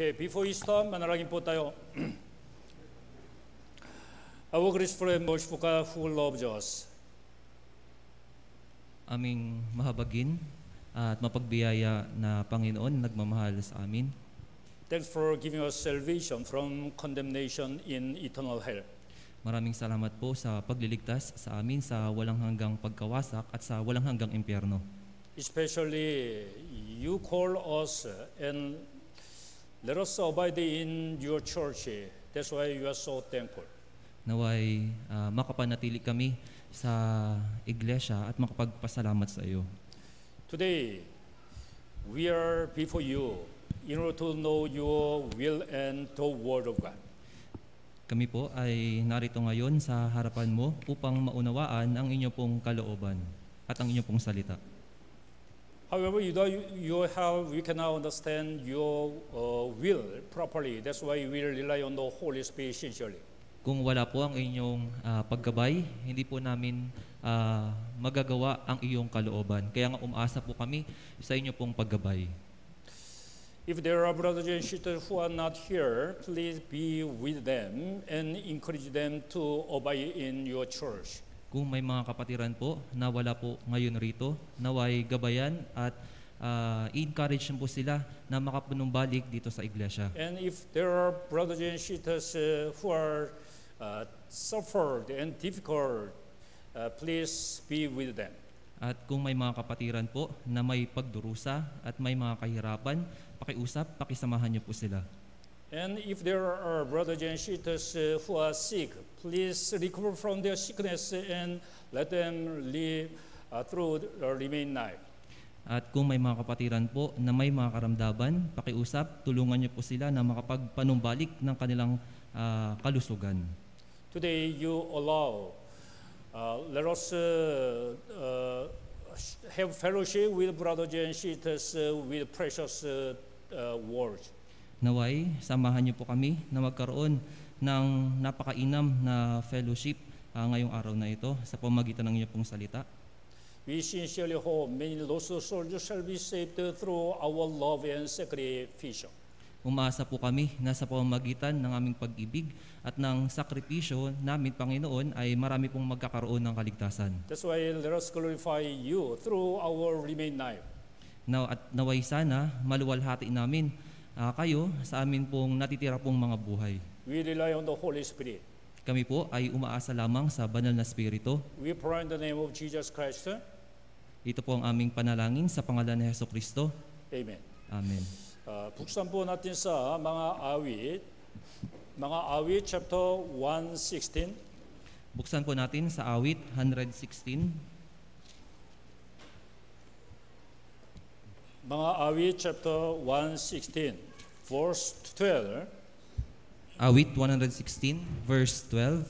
Okay, before we start, manalangin po tayo. Our graceful and merciful God who loves us. aming mahabagin at mapagbiyaya na Panginoon nagmamahal sa amin. Thanks for giving us salvation from condemnation in eternal hell. Maraming salamat po sa pagliligtas sa amin sa walang hanggang pagkawasak at sa walang hanggang impyerno. Especially you call us and let us abide in your church. That's why we are so thankful. Naway ah, makapanatili kami sa iglesia at makapagpasalamat sa iyo. Today, we are before you in order to know your will and the word of God. Kami po ay narito ngayon sa harapan mo upang maunawaan ang inyo pong kalooban at ang inyo pong salita. However, you, you, you have, we cannot understand your uh, will properly. That's why we rely on the Holy Spirit sincerely. Kung wala po ang inyong ah, paggabay, hindi po namin ah, magagawa ang iyong kalooban. Kaya nga umaasa po kami sa inyo pong paggabay. If there are brothers and sisters who are not here, please be with them and encourage them to obey in your church. Kung may mga kapatiran po na wala po ngayon rito, naway gabayan at ah, i-encourage po sila na makapanumbalik dito sa iglesia. And if there are brothers and sisters uh, who are uh, suffered and difficult, uh, please be with them. At kung may mga kapatiran po na may pagdurusa at may mga kahirapan, pakiusap, pakisamahan niyo po sila. And if there are brothers and sisters uh, who are sick, please recover from their sickness and let them live uh, through the remain life. At kung may mga kapatiran po na may mga karamdaman, pakiusap, tulungan niyo po sila na makapagpanumbalik ng kanilang ah, kalusugan. Today you allow, uh, let us uh, uh, have fellowship with brothers and sisters uh, with precious uh, uh, words. Naway, samahan niyo po kami na magkaroon ng napakainam na fellowship ah, ngayong araw na ito sa pamagitan ng inyong pong salita. We sincerely hope many lost souls shall be saved through our love and sacrifice. Umaasa po kami na sa pamamagitan ng aming pag-ibig at ng sakripisyo namin, Panginoon, ay marami pong magkakaroon ng kaligtasan. That's why let us glorify you through our remain life. Now, at naway sana maluwalhati namin ah, kayo sa amin pong natitira pong mga buhay. We rely on the Holy Spirit. Kami po ay umaasa lamang sa banal na spirito. We pray in the name of Jesus Christ. Ito po ang aming panalangin sa pangalan ni Heso Kristo. Amen. Amen. Uh, buksan po natin sa mga awit, mga awit chapter 116. Buksan po natin sa awit 116. Mga awit chapter 116, verse 12. Awit 116, verse 12.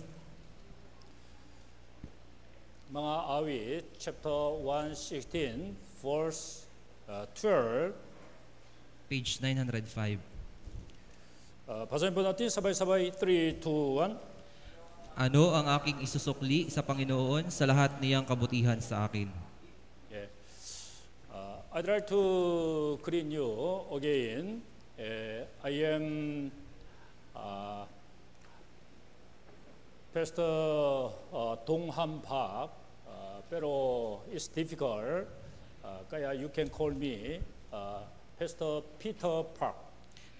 Mga awit chapter 116, verse uh, 12. Page 905. Uh, basahin po natin sabay-sabay 3, 2, 1. Ano ang aking isusukli sa Panginoon sa lahat niyang kabutihan sa akin? Yeah. Uh, I'd like to greet you again. Uh, I am uh, Pastor uh, Dong Han Park, uh, pero it's difficult. Uh, kaya you can call me uh, Pastor Peter Park.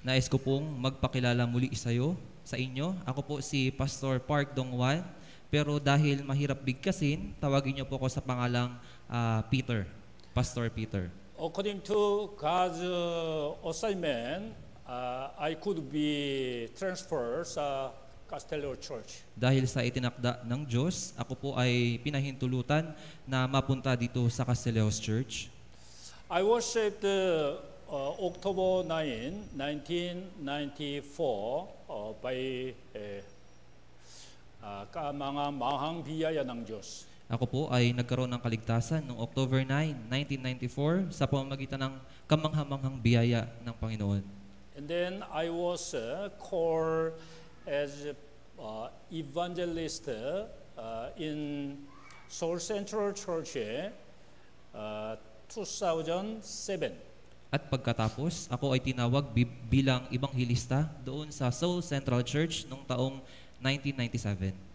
Nais ko pong magpakilala muli sa iyo, sa inyo. Ako po si Pastor Park Dongwan. Pero dahil mahirap bigkasin, tawagin niyo po ako sa pangalang ah, Peter. Pastor Peter. According to God's uh, assignment, uh, I could be transferred sa Castello Church. Dahil sa itinakda ng Diyos, ako po ay pinahintulutan na mapunta dito sa Castellos Church. I was saved uh, uh, October 9, 1994 uh, by uh, uh, mga mahang biyaya ng Diyos. Ako po ay nagkaroon ng kaligtasan noong October 9, 1994 sa pamamagitan ng kamanghamanghang biyaya ng Panginoon. And then I was uh, called as uh, evangelist uh, in Seoul Central Church uh, 2007. At pagkatapos, ako ay tinawag bi- bilang ibanghilista doon sa Seoul Central Church noong taong 1997.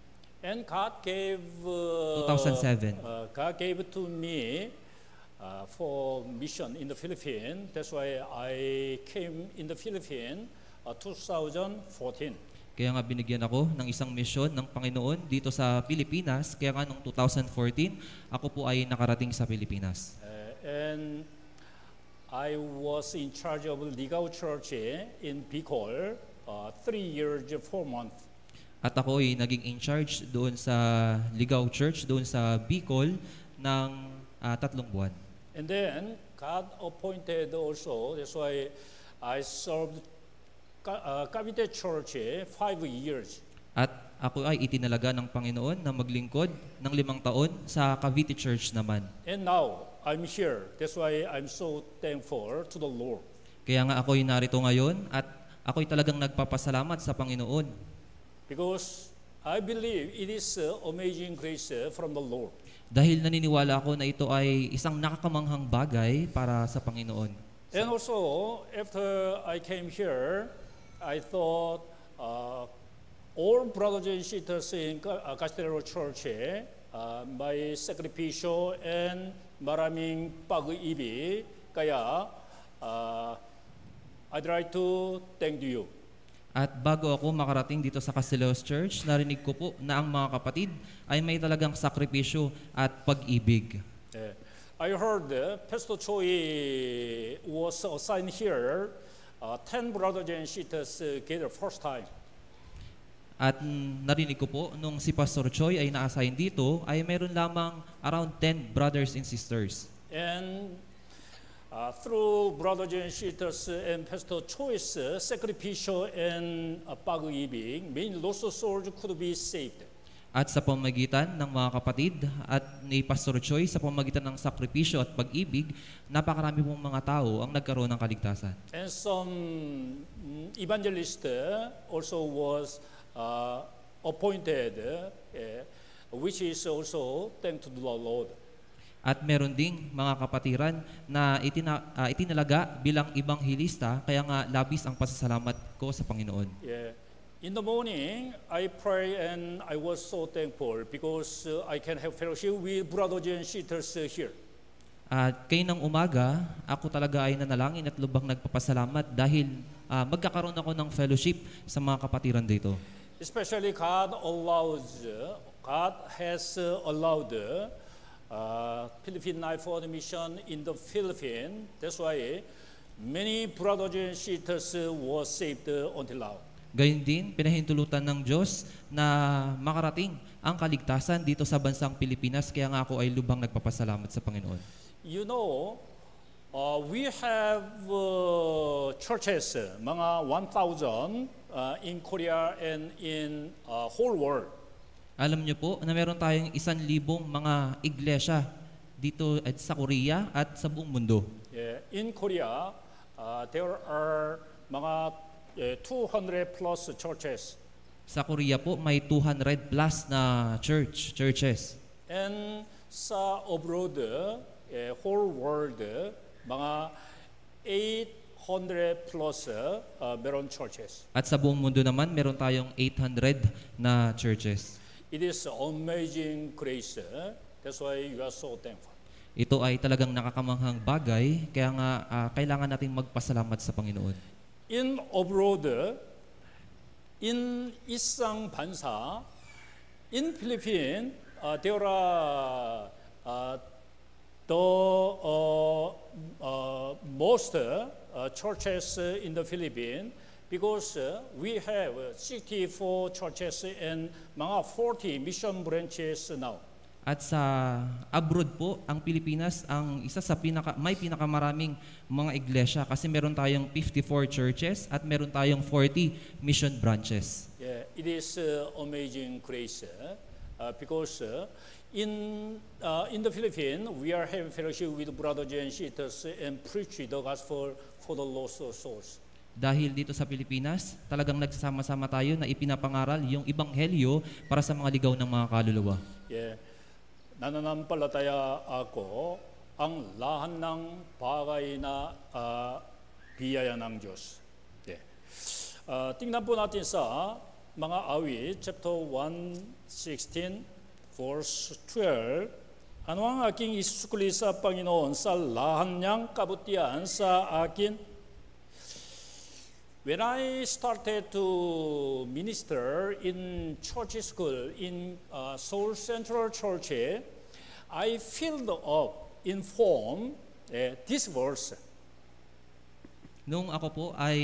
And God gave uh, 2007. Uh, God gave to me uh, for mission in the Philippines. That's why I came in the Philippines uh, 2014. Kaya nga binigyan ako ng isang misyon ng Panginoon dito sa Pilipinas. Kaya nga noong 2014, ako po ay nakarating sa Pilipinas. Uh, and I was in charge of Ligao Church in Bicol uh, three years, four months. At ako ay naging in charge doon sa Ligaw Church, doon sa Bicol, ng ah, tatlong buwan. And then God appointed also. That's why I served uh, Cavite Church eh, five years. At ako ay itinalaga ng Panginoon na maglingkod ng limang taon sa Cavite Church naman. And now I'm here. That's why I'm so thankful to the Lord. Kaya nga ako ay narito ngayon at ako ay talagang nagpapasalamat sa Panginoon Because I believe it is uh, amazing grace uh, from the Lord. dahil naniniwala ako na ito ay isang nakakamanghang bagay para sa Panginoon. And also, after I came here, I thought uh, all brothers and sisters in uh, Church, eh, uh, my sacrificio and maraming pag-ibig, kaya uh, I'd like to thank you. At bago ako makarating dito sa Castelos Church, narinig ko po na ang mga kapatid ay may talagang sakripisyo at pag-ibig. Eh, I heard uh, Pastor Choi was assigned here. Uh, Ten brothers and sisters uh, gather first time. At narinig ko po, nung si Pastor Choi ay na-assign dito, ay meron lamang around 10 brothers and sisters. And uh, through brothers and sisters and Pastor Choi's uh, sacrificial and uh, pag-ibig, many lost souls could be saved. At sa pamagitan ng mga kapatid at ni Pastor Choi, sa pamagitan ng sakripisyo at pag-ibig, napakarami pong mga tao ang nagkaroon ng kaligtasan. And some mm, evangelist uh, also was uh, appointed, uh, which is also thanks to the Lord. At meron ding mga kapatiran na itina, ah, itinalaga bilang ibanghilista, kaya nga labis ang pasasalamat ko sa Panginoon. Yeah. In the morning, I pray and I was so thankful because uh, I can have fellowship with brothers and sisters uh, here. At kay ng umaga, ako talaga ay nanalangin at lubang nagpapasalamat dahil ah, magkakaroon ako ng fellowship sa mga kapatiran dito. Especially God allows, uh, God has uh, allowed uh, Philippine Life the Mission in the Philippines. That's why many brothers and sisters uh, was saved uh, until now. Gayun din, pinahintulutan ng Diyos na makarating ang kaligtasan dito sa bansang Pilipinas, kaya nga ako ay lubang nagpapasalamat sa Panginoon. You know, uh, we have uh, churches, mga 1,000 uh, in Korea and in uh, whole world. Alam niyo po na meron tayong isan libong mga iglesia dito at sa Korea at sa buong mundo. Yeah, in Korea, uh, there are mga eh, 200 plus churches. Sa Korea po may 200 plus na church, churches. And sa abroad, eh, whole world, mga 800 plus uh, meron churches. At sa buong mundo naman meron tayong 800 na churches. It is amazing grace. uh, That's why you are so thankful. Ito ay talagang nakakamanghang bagay, kaya nga ah, kailangan nating magpasalamat sa Panginoon. In abroad, in isang bansa, in Philippines, uh, there are uh, the uh, uh, most uh, churches in the Philippines because uh, we have 64 churches and mga 40 mission branches now. At sa abroad po, ang Pilipinas ang isa sa pinaka may pinakamaraming mga iglesia kasi meron tayong 54 churches at meron tayong 40 mission branches. Yeah, it is uh, amazing grace uh, uh, because uh, in uh, in the Philippines we are having fellowship with brothers and sisters and preach the gospel for the lost souls. Dahil dito sa Pilipinas, talagang nagsasama-sama tayo na ipinapangaral yung ibanghelyo para sa mga ligaw ng mga kaluluwa. Yeah, nananampalataya ako ang lahat ng bagay na ah, biyaya ng Diyos. 네. 아, tingnan po natin sa mga awit, chapter 116, verse 12. Ano ang aking isusukli sa Panginoon sa lahat niyang kabutihan sa akin? When I started to minister in church school in uh, Seoul Central Church, I filled up in form uh, this verse. Nung ako po ay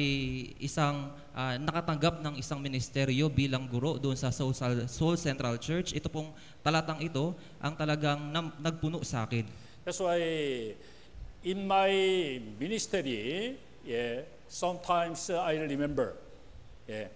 isang ah, nakatanggap ng isang ministeryo bilang guro doon sa Seoul, Seoul Central Church, ito pong talatang ito ang talagang nam- nagpuno sa akin. That's why in my ministry, yeah, sometimes uh, I remember yeah,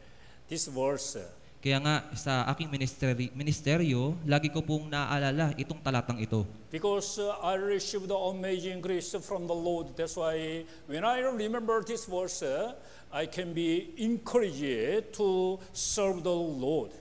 this verse. Kaya nga sa aking ministeri- ministeryo, lagi ko pong naaalala itong talatang ito. Because uh, I received the amazing grace from the Lord. That's why when I remember this verse, uh, I can be encouraged to serve the Lord.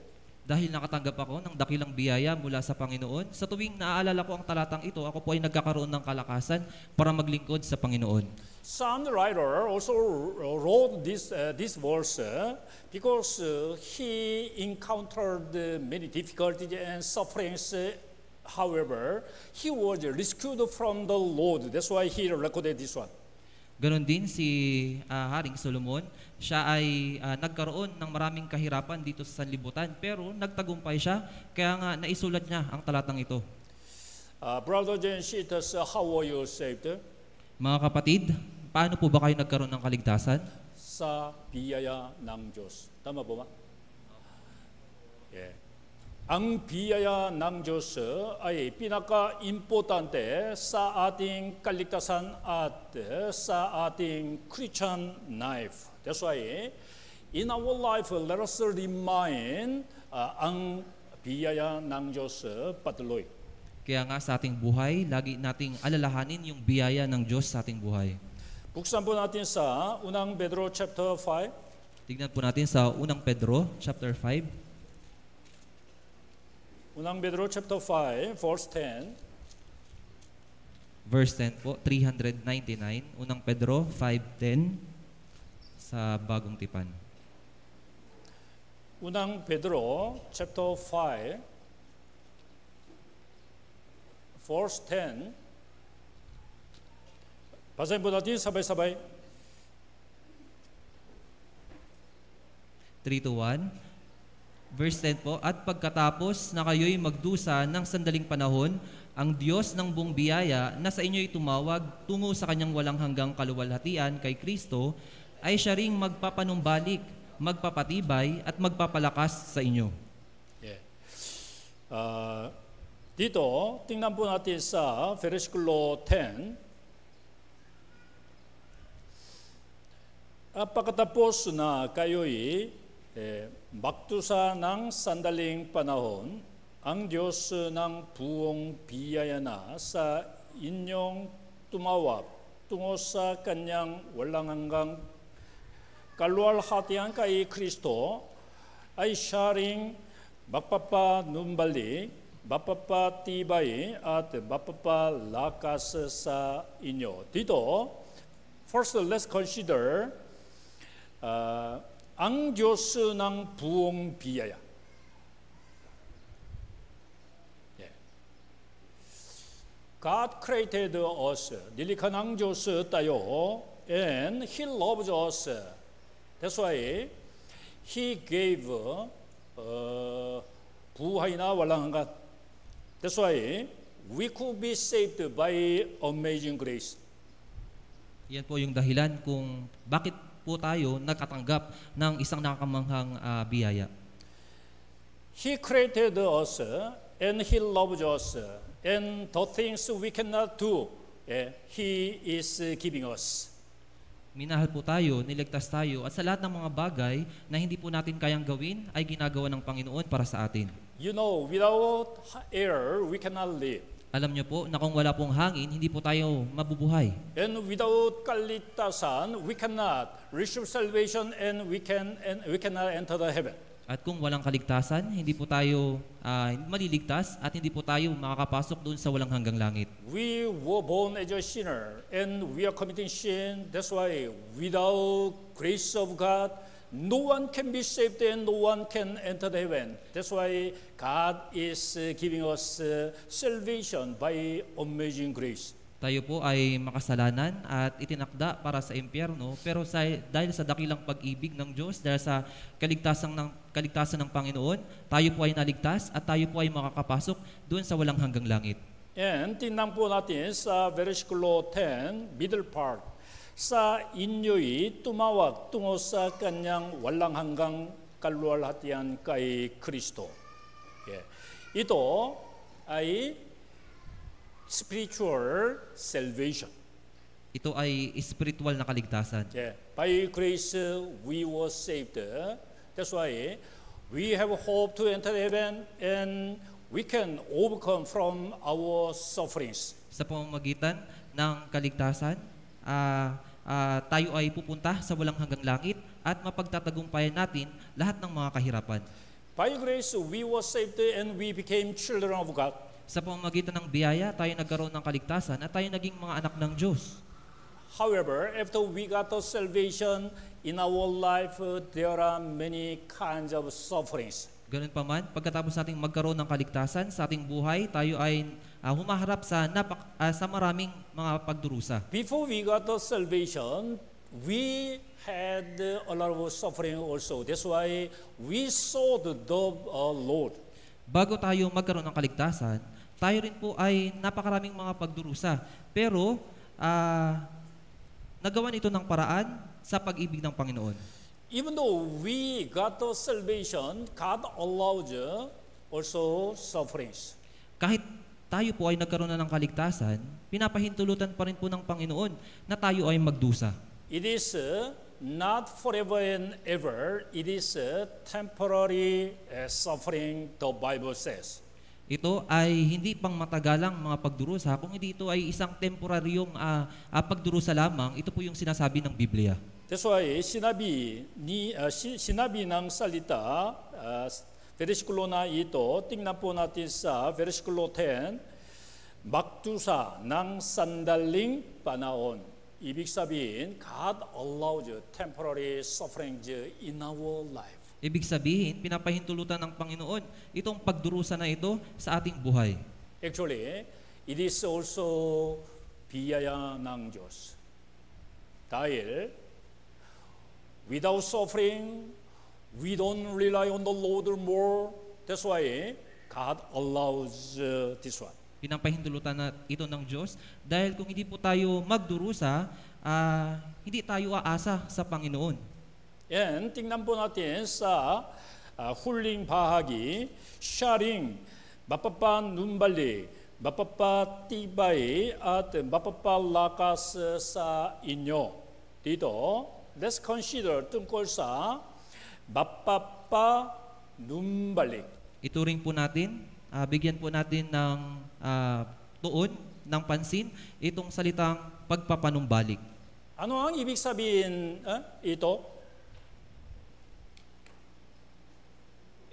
Dahil nakatanggap ako ng dakilang biyaya mula sa Panginoon, sa tuwing naaalala ko ang talatang ito, ako po ay nagkakaroon ng kalakasan para maglingkod sa Panginoon. Some writer also wrote this, uh, this verse uh, because uh, he encountered uh, many difficulties and sufferings. uh, however, he was rescued from the Lord. That's why he recorded this one. Ganon din si ah, Haring Solomon, siya ay ah, nagkaroon ng maraming kahirapan dito sa sanlibutan, pero nagtagumpay siya, kaya nga naisulat niya ang talatang ito. Uh, brothers and sisters, uh, how were you saved? Mga kapatid, paano po ba kayo nagkaroon ng kaligtasan? Sa biyaya ng Diyos. Tama po ba? Yeah. Ang biyaya ng Diyos ay pinaka-importante sa ating kaligtasan at sa ating Christian life. That's why in our life, let us remind uh, ang biyaya ng Diyos patuloy. Kaya nga sa ating buhay, lagi nating alalahanin yung biyaya ng Diyos sa ating buhay. Buksan po natin sa unang Pedro chapter 5. Tignan po natin sa unang Pedro, chapter 5, Unang Pedro chapter 5, verse 10. verse 10 po, 399. Unang Pedro 5.10 sa bagong tipan. Unang Pedro chapter 5 verse 10 Basahin po natin sabay-sabay. 3 to 1. Verse 10 po, At pagkatapos na kayo'y magdusa ng sandaling panahon, ang Diyos ng buong biyaya na sa inyo'y tumawag tungo sa kanyang walang hanggang kaluwalhatian kay Kristo, ay siya ring magpapanumbalik, magpapatibay at magpapalakas sa inyo. 예. 아, dito, tingnan po natin sa versikulo 10. At pagkatapos na kayo'y eh, magtusa ng sandaling panahon, ang Diyos ng buong biyaya na sa inyong tumawag tungo sa kanyang walang hanggang kaluwalhatian kay Kristo ay siya ring magpapanumbalik, mapapatibay at mapapalakas sa inyo. Dito, first let's consider 어, 앙교스낭 부옹비야야. 예. God created us. 닐리카 앙조스 따요. And he loves us. That's why he gave 어, 부하이나 왈랑한가. That's why we could be saved by amazing grace. Yan po yung dahilan kung bakit po tayo nakatanggap ng isang nakakamanghang ah, biyaya. He created us and He loves us. And the things we cannot do, eh, He is giving us. Minahal po tayo, niligtas tayo, at sa lahat ng mga bagay na hindi po natin kayang gawin, ay ginagawa ng Panginoon para sa atin. You know, without air, we cannot live. Alam niyo po na kung wala pong hangin, hindi po tayo mabubuhay. And without kalitasan, we cannot receive salvation and we can and we cannot enter the heaven. At kung walang kaligtasan, hindi po tayo ah, maliligtas at hindi po tayo makakapasok doon sa walang hanggang langit. We were born as a sinner and we are committing sin. That's why without grace of God, no one can be saved and no one can enter the heaven. That's why God is uh, giving us uh, salvation by amazing grace. Tayo po ay makasalanan at itinakda para sa impyerno, pero sa, dahil sa dakilang pag-ibig ng Diyos, dahil sa kaligtasan ng, kaligtasan ng Panginoon, tayo po ay naligtas at tayo po ay makakapasok doon sa walang hanggang langit. And tingnan po natin sa versikulo 10, middle part. Sa inyo'y tumawag tungo sa kanyang walang hanggang kaluwalhatian kay Kristo. 예. Ito ay spiritual salvation. Ito ay spiritual na kaligtasan. 예. By grace uh, we were saved. That's why we have hope to enter heaven and we can overcome from our sufferings. Sa pamamagitan ng kaligtasan, ah, ah, tayo ay pupunta sa walang hanggang langit at mapagtatagumpayan natin lahat ng mga kahirapan. By grace, we were saved and we became children of God. Sa pamamagitan ng biyaya, tayo nagkaroon ng kaligtasan at tayo naging mga anak ng Diyos. However, after we got the salvation in our life, uh, there are many kinds of sufferings. Ganun pa man, pagkatapos nating magkaroon ng kaligtasan sa ating buhay, tayo ay ah, humaharap sa, napak, ah, sa maraming mga pagdurusa. Before we got the salvation, we had uh, a lot of suffering also. That's why we sought the uh, Lord. Bago tayo magkaroon ng kaligtasan, tayo rin po ay napakaraming mga pagdurusa. Pero, ah, nagawan ito ng paraan sa pag-ibig ng Panginoon. Even though we got the salvation, God allows uh, also sufferings. Kahit tayo po ay nagkaroon na ng kaligtasan, pinapahintulutan pa rin po ng Panginoon na tayo ay magdusa. It is uh, not forever and ever. It is a temporary uh, suffering, the Bible says. Ito ay hindi pang matagalang mga pagdurusa, kung hindi ito ay isang temporaryong ah, ah, pagdurusa lamang, ito po yung sinasabi ng Biblia. That's why sinabi ni uh, si- sinabi ng salita uh, versikulo na ito tingnan po natin sa versikulo 10 magdusa ng sandaling panahon ibig sabihin God allows temporary sufferings in our life Ibig sabihin, pinapahintulutan ng Panginoon itong pagdurusa na ito sa ating buhay. Actually, it is also biyaya ng Diyos. Dahil without suffering, we don't rely on the Lord more. That's why God allows uh, this one. Pinapahintulutan na ito ng Diyos dahil kung hindi po tayo magdurusa, ah, hindi tayo aasa sa Panginoon. And tingnan po natin sa uh, 훌링 bahagi, sharing, mapapa numbali, mapapa tibay at mapapa lakas sa inyo. Dito, let's consider tungkol sa mapapa numbalik. Ituring po natin, ah, bigyan po natin ng ah, tuon, ng pansin, itong salitang pagpapanumbalik. Ano ang ibig sabihin uh, ito?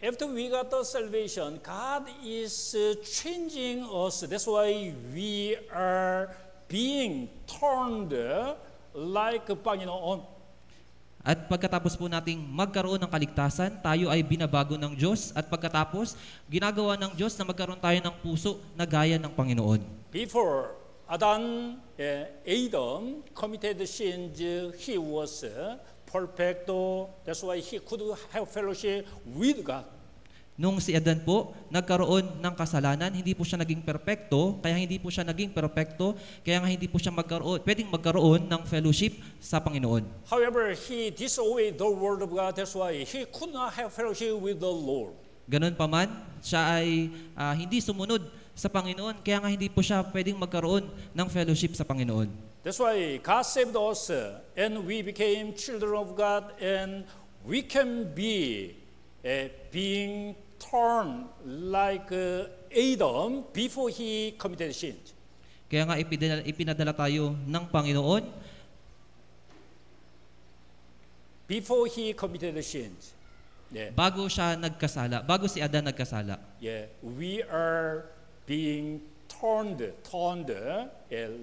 After we got the salvation, God is uh, changing us. That's why we are being turned like Panginoon. At pagkatapos po nating magkaroon ng kaligtasan, tayo ay binabago ng Diyos at pagkatapos ginagawa ng Diyos na magkaroon tayo ng puso na gaya ng Panginoon. Before Adam, uh, Adam committed sins, he was uh, perfect. That's why he could have fellowship with God. Nung si Adan po nagkaroon ng kasalanan, hindi po siya naging perpekto, kaya hindi po siya naging perpekto, kaya nga hindi po siya magkaroon, pwedeng magkaroon ng fellowship sa Panginoon. However, he disobeyed the word of God. That's why he could not have fellowship with the Lord. Ganon pa man, siya ay ah, hindi sumunod sa Panginoon, kaya nga hindi po siya pwedeng magkaroon ng fellowship sa Panginoon. That's why God saved us uh, and we became children of God and we can be uh, being turned like uh, Adam before he committed sin. Kaya nga ipinadala, ipinadala tayo ng Panginoon Before he committed sin. Yeah. bago siya nagkasala, bago si Adan nagkasala. Yeah, we are being turned, turned uh,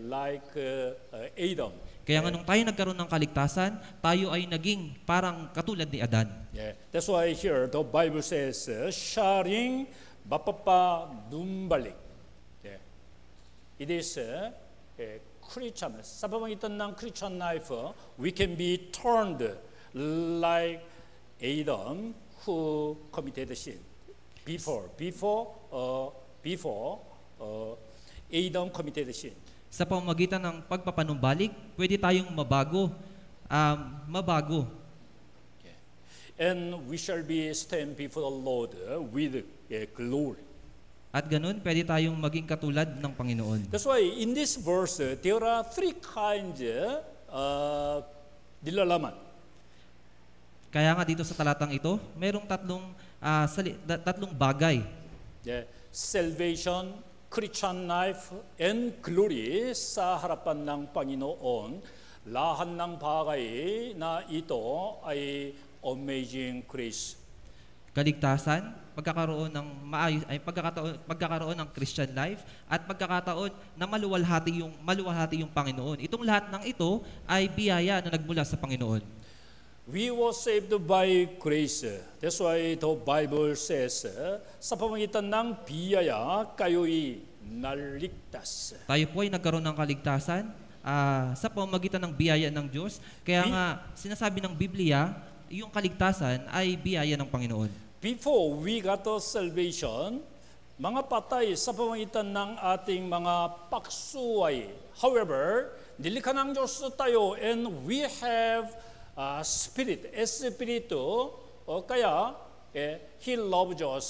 like uh, uh, Adam. Kaya nga nung tayo nagkaroon ng kaligtasan, tayo ay naging parang katulad ni Adan. Yeah, that's why here the Bible says, uh, sharing bapapa numbalik. Yeah. It is uh, a Christian, sa pamamagitan ng Christian life, we can be turned like Adam who committed sin before, before, uh, before uh, Adam committed sin. Sa pamamagitan ng pagpapanumbalik, pwede tayong mabago, um, mabago. And we shall be stand before the Lord uh, with uh, glory. At ganun, pwede tayong maging katulad ng Panginoon. That's why in this verse uh, there are three kinds uh, nilalaman. Kaya nga dito sa talatang ito, merong tatlong, ah, sali- tatlong bagay. Yeah, salvation, Christian life, and glory sa harapan ng Panginoon. Lahat ng bagay na ito ay amazing grace. Kaligtasan, pagkakaroon ng maayos ay pagkakataon pagkakaroon ng Christian life at pagkakataon na maluwalhati yung maluwalhati yung Panginoon. Itong lahat ng ito ay biyaya na nagmula sa Panginoon. We were saved by grace. That's why the Bible says, sa pamamagitan ng biyaya, kayo'y naligtas. Tayo po ay nagkaroon ng kaligtasan ah, sa pamamagitan ng biyaya ng Diyos. Kaya nga sinasabi ng Biblia, yung kaligtasan ay biyaya ng Panginoon. Before we got the salvation, mga patay sa pamamagitan ng ating mga paksuway. However, nilikha ng Diyos tayo and we have uh, spirit, espiritu, o kaya eh, He loves us.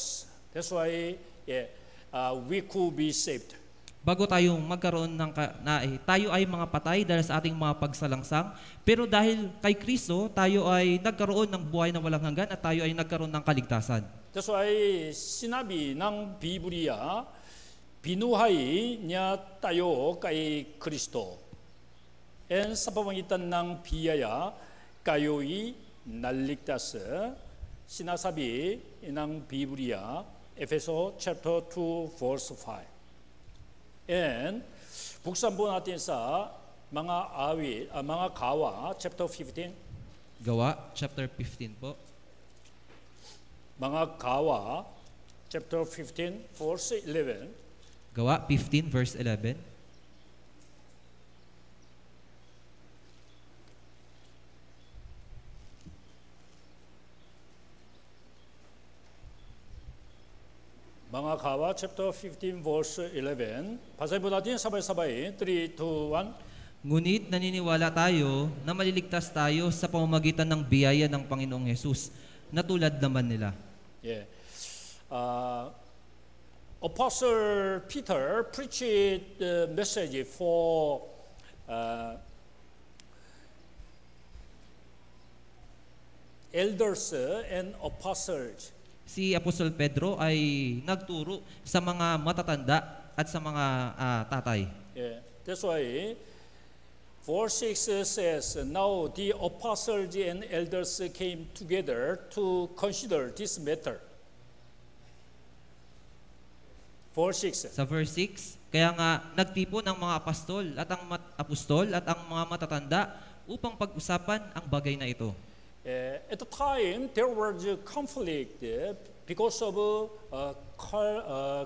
That's why eh, uh, we could be saved. Bago tayo magkaroon ng ka- na, eh, tayo ay mga patay dahil sa ating mga pagsalangsang, pero dahil kay Kristo, tayo ay nagkaroon ng buhay na walang hanggan at tayo ay nagkaroon ng kaligtasan. That's why sinabi ng Biblia, binuhay niya tayo kay Kristo. And sa pamamagitan ng biyaya, kayo'y naligtas. Sinasabi ng Biblia, Efeso chapter 2 verse 5. And buksan po natin sa mga awit, ah, mga kawa, chapter 15. Gawa, chapter 15 po. Mga kawa, chapter 15, verse 11. Gawa 15 verse 11. Mga kawa, chapter 15, verse 11. Basahin po natin sabay-sabay. 3, 2, 1. Ngunit naniniwala tayo na maliligtas tayo sa pamamagitan ng biyaya ng Panginoong Yesus na tulad naman nila. Yeah. Uh, Apostle Peter preached the message for uh, elders and apostles. Si Apostol Pedro ay nagturo sa mga matatanda at sa mga ah, tatay. Yeah. That's why verse 6 says, Now the apostles and elders came together to consider this matter. Verse 6. Sa verse 6, kaya nga nagtipon ang mga apostol at ang mat- apostol at ang mga matatanda upang pag-usapan ang bagay na ito. Uh, at the time, there was a conflict uh, because of uh, uh, uh,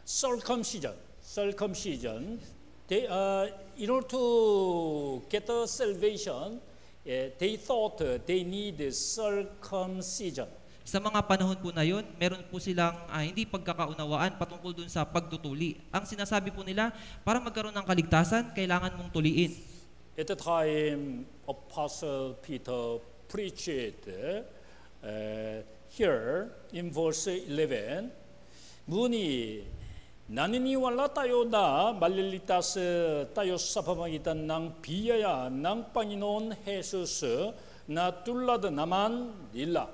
circumcision. Circumcision. They, uh, in order to get the salvation, uh, they thought they need circumcision. Sa mga panahon po na yun, meron po silang ah, hindi pagkakaunawaan patungkol dun sa pagtutuli. Ang sinasabi po nila, para magkaroon ng kaligtasan, kailangan mong tuliin. At the time, Apostle Peter preached uh, here in verse 11, Muni, naniniwala tayo na maliligtas tayo sa pamagitan ng biyaya ng Panginoon Jesus na tulad naman nila.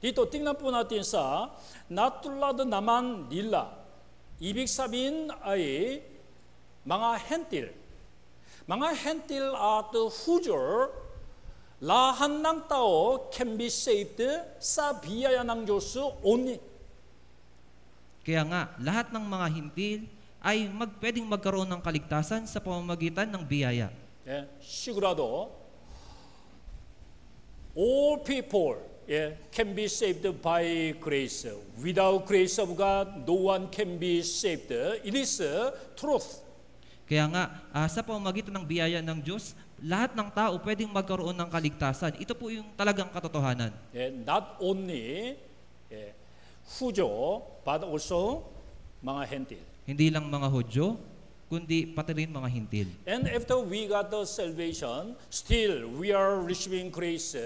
Dito tingnan po natin sa na tulad naman nila. Ibig sabihin ay mga hentil. Mga Hentil at Huzur, lahat ng tao can be saved sa biyaya ng Diyos only. Kaya nga, lahat ng mga Hintil ay mag, pwedeng magkaroon ng kaligtasan sa pamamagitan ng biyaya. 예, sigurado, all people yeah, can be saved by grace. Without grace of God, no one can be saved. It is eh, truth. Kaya nga, uh, sa pamamagitan ng biyaya ng Diyos, lahat ng tao pwedeng magkaroon ng kaligtasan. Ito po yung talagang katotohanan. Yeah, not only yeah, Hudyo, but also mga Hentil. Hindi lang mga Hudyo, kundi pati rin mga Hintil. And after we got the salvation, still we are receiving grace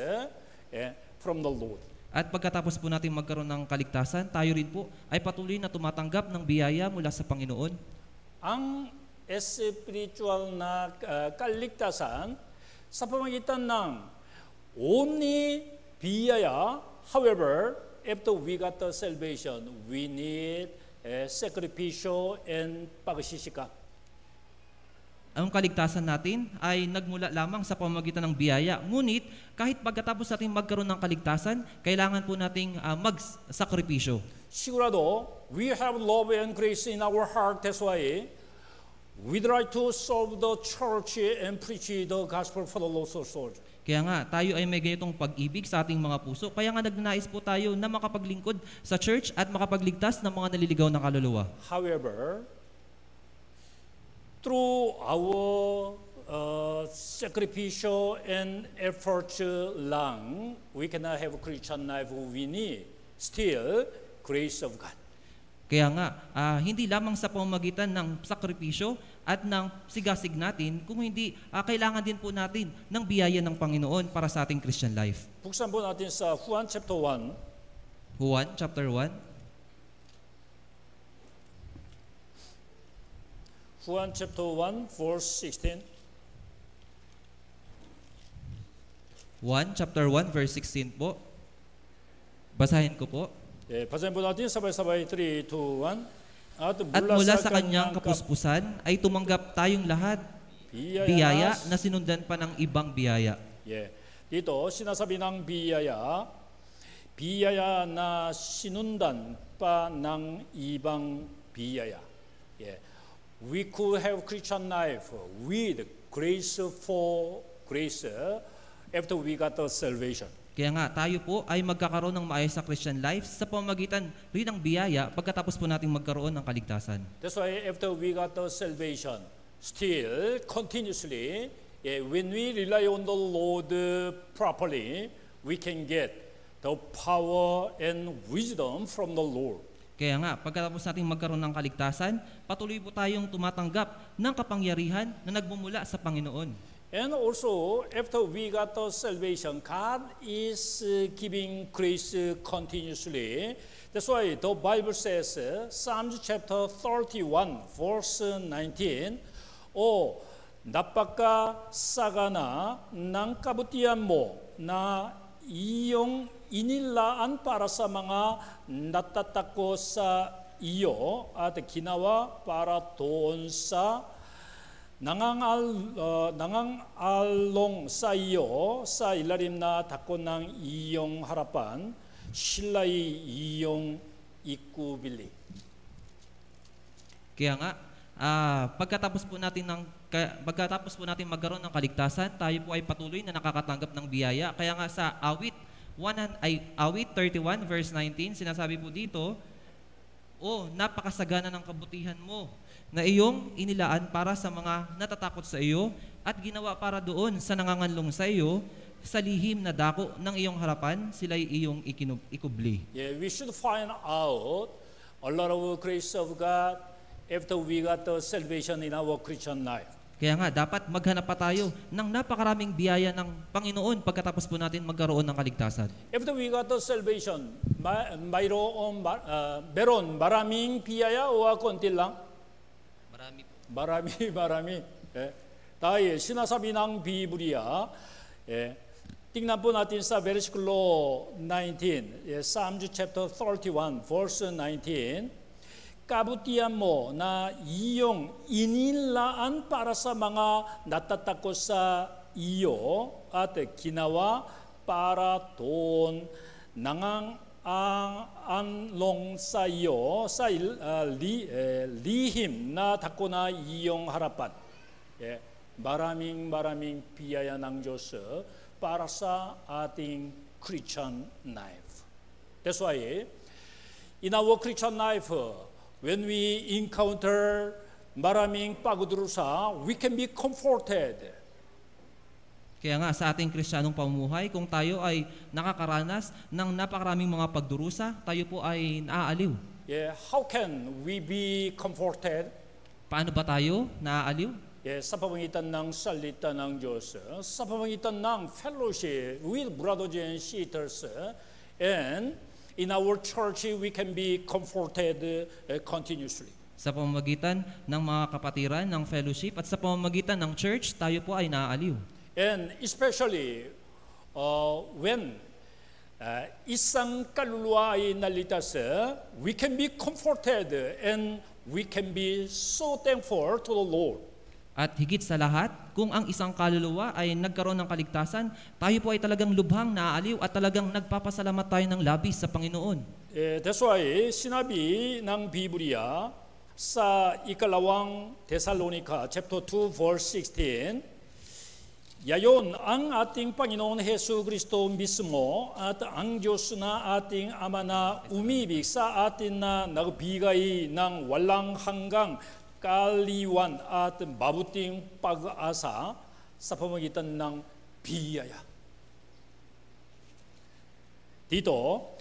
yeah, from the Lord. At pagkatapos po natin magkaroon ng kaligtasan, tayo rin po ay patuloy na tumatanggap ng biyaya mula sa Panginoon. Ang spiritual na ah, kaligtasan sa pamagitan ng only biyaya. However, after we got the salvation, we need eh, a sacrificial and pagsisika. Ang kaligtasan natin ay nagmula lamang sa pamagitan ng biyaya. Ngunit kahit pagkatapos natin magkaroon ng kaligtasan, kailangan po nating uh, magsakripisyo. Sigurado, we have love and grace in our heart. That's why we try to serve the church and preach the gospel for the lost souls. Kaya nga, tayo ay may ganitong pag-ibig sa ating mga puso. Kaya nga nagnanais po tayo na makapaglingkod sa church at makapagligtas ng mga naliligaw na kaluluwa. However, through our uh, sacrificial and effort lang, we cannot have Christian life we need. Still, grace of God. Kaya nga, ah, hindi lamang sa pamamagitan ng sakripisyo at ng sigasig natin, kung hindi, ah, kailangan din po natin ng biyaya ng Panginoon para sa ating Christian life. 북산 보 나tin sa Juan chapter 1, Juan chapter 1, Juan chapter 1, verse 16. 1 chapter 1 verse 16 po. Basahin ko po. 예, 바사인 보 나tin sabay-sabay 3, 2, 1. at mula sa kanyang kapuspusan ay tumanggap tayong lahat biyaya, na sinundan pa ng ibang biyaya. 예. Dito sinasabi ng biyaya, biyaya na sinundan pa ng ibang biyaya. 예. We could have Christian life with grace for grace after we got the salvation. Kaya nga tayo po ay magkakaroon ng maayos na Christian life sa pamamagitan rin ng biyaya pagkatapos po nating magkaroon ng kaligtasan. That's why after we got the salvation, still continuously, yeah, when we rely on the Lord uh, properly, we can get the power and wisdom from the Lord. Kaya nga, pagkatapos nating magkaroon ng kaligtasan, patuloy po tayong tumatanggap ng kapangyarihan na nagmumula sa Panginoon. And also, after we got the salvation, God is uh, giving grace uh, continuously. That's why the Bible says, uh, Psalms chapter 31, verse 19, O napaka sagana ng kabutihan mo na iyong inilaan para sa mga natatako sa iyo at ginawa para doon sa nangangal uh, nangangalong sa iyo sa ilalim na dako ng iyong harapan sila'y iyong ikubili. Kaya nga, ah, pagkatapos po natin ng ka- pagkatapos po natin magkaroon ng kaligtasan, tayo po ay patuloy na nakakatanggap ng biyaya. Kaya nga sa awit 1 ay awit 31 verse 19 sinasabi po dito, "Oh, napakasagana ng kabutihan mo na iyong inilaan para sa mga natatakot sa iyo at ginawa para doon sa nanganganlong sa iyo sa lihim na dako ng iyong harapan, sila'y iyong ikinub- ikubli." Yeah, we should find out a lot of grace of God after we got the salvation in our Christian life. Kaya nga, dapat maghanap pa tayo ng napakaraming biyaya ng Panginoon pagkatapos po natin magkaroon ng kaligtasan. After we got the salvation, mayroon, ba, ah, uh, meron maraming biyaya o ah, konti lang? Marami. Marami, marami. Eh. Tayo, sinasabi ng Biblia, eh, tingnan po natin sa versikulo 19, eh, Psalms chapter 31, verse 19, kabutihan mo na iyong inilaan para sa mga natatakot sa iyo at ginawa para doon nangang ang anlong sa iyo sa ah, li, eh, lihim na dako na iyong harapan. Eh, maraming maraming biyaya ng Diyos para sa ating Christian life. That's why in our Christian life, when we encounter maraming pagdurusa, we can be comforted. Kaya nga sa ating kristyanong pamumuhay, kung tayo ay nakakaranas ng napakaraming mga pagdurusa, tayo po ay naaaliw. Yeah, how can we be comforted? Paano ba tayo naaaliw? 예, sa pamamagitan ng salita ng Diyos, sa pamamagitan ng fellowship with brothers and sisters, and in our church we can be comforted uh, continuously. Sa pamamagitan ng mga kapatiran, ng fellowship, at sa pamamagitan ng church, tayo po ay naaaliw. And especially uh, when uh, isang kaluluwa ay nalitas, we can be comforted and we can be so thankful to the Lord. At higit sa lahat, kung ang isang kaluluwa ay nagkaroon ng kaligtasan, tayo po ay talagang lubhang naaaliw at talagang nagpapasalamat tayo ng labis sa Panginoon. 예, that's why sinabi ng Biblia sa ikalawang Thessalonica chapter 2 verse 16 Yayon ang ating Panginoon Hesu Kristo mismo at ang Diyos na ating Ama na umibig sa atin na nagbigay ng walang hanggang 깔리완 아트 마부띵 빠그 아사 사파먹이 딴낭 비야야 디도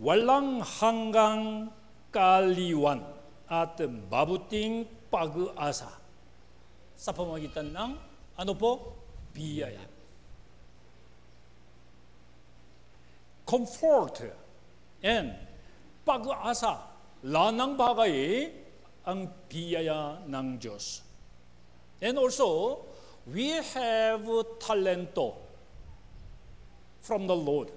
왈랑 한강 깔리완 아트 마부띵 빠그 아사 사파먹이 딴낭 아노포 비야야 comfort and 빠그 아사 라낭 바가이 ang biyaya ng Diyos. And also, we have talento from the Lord.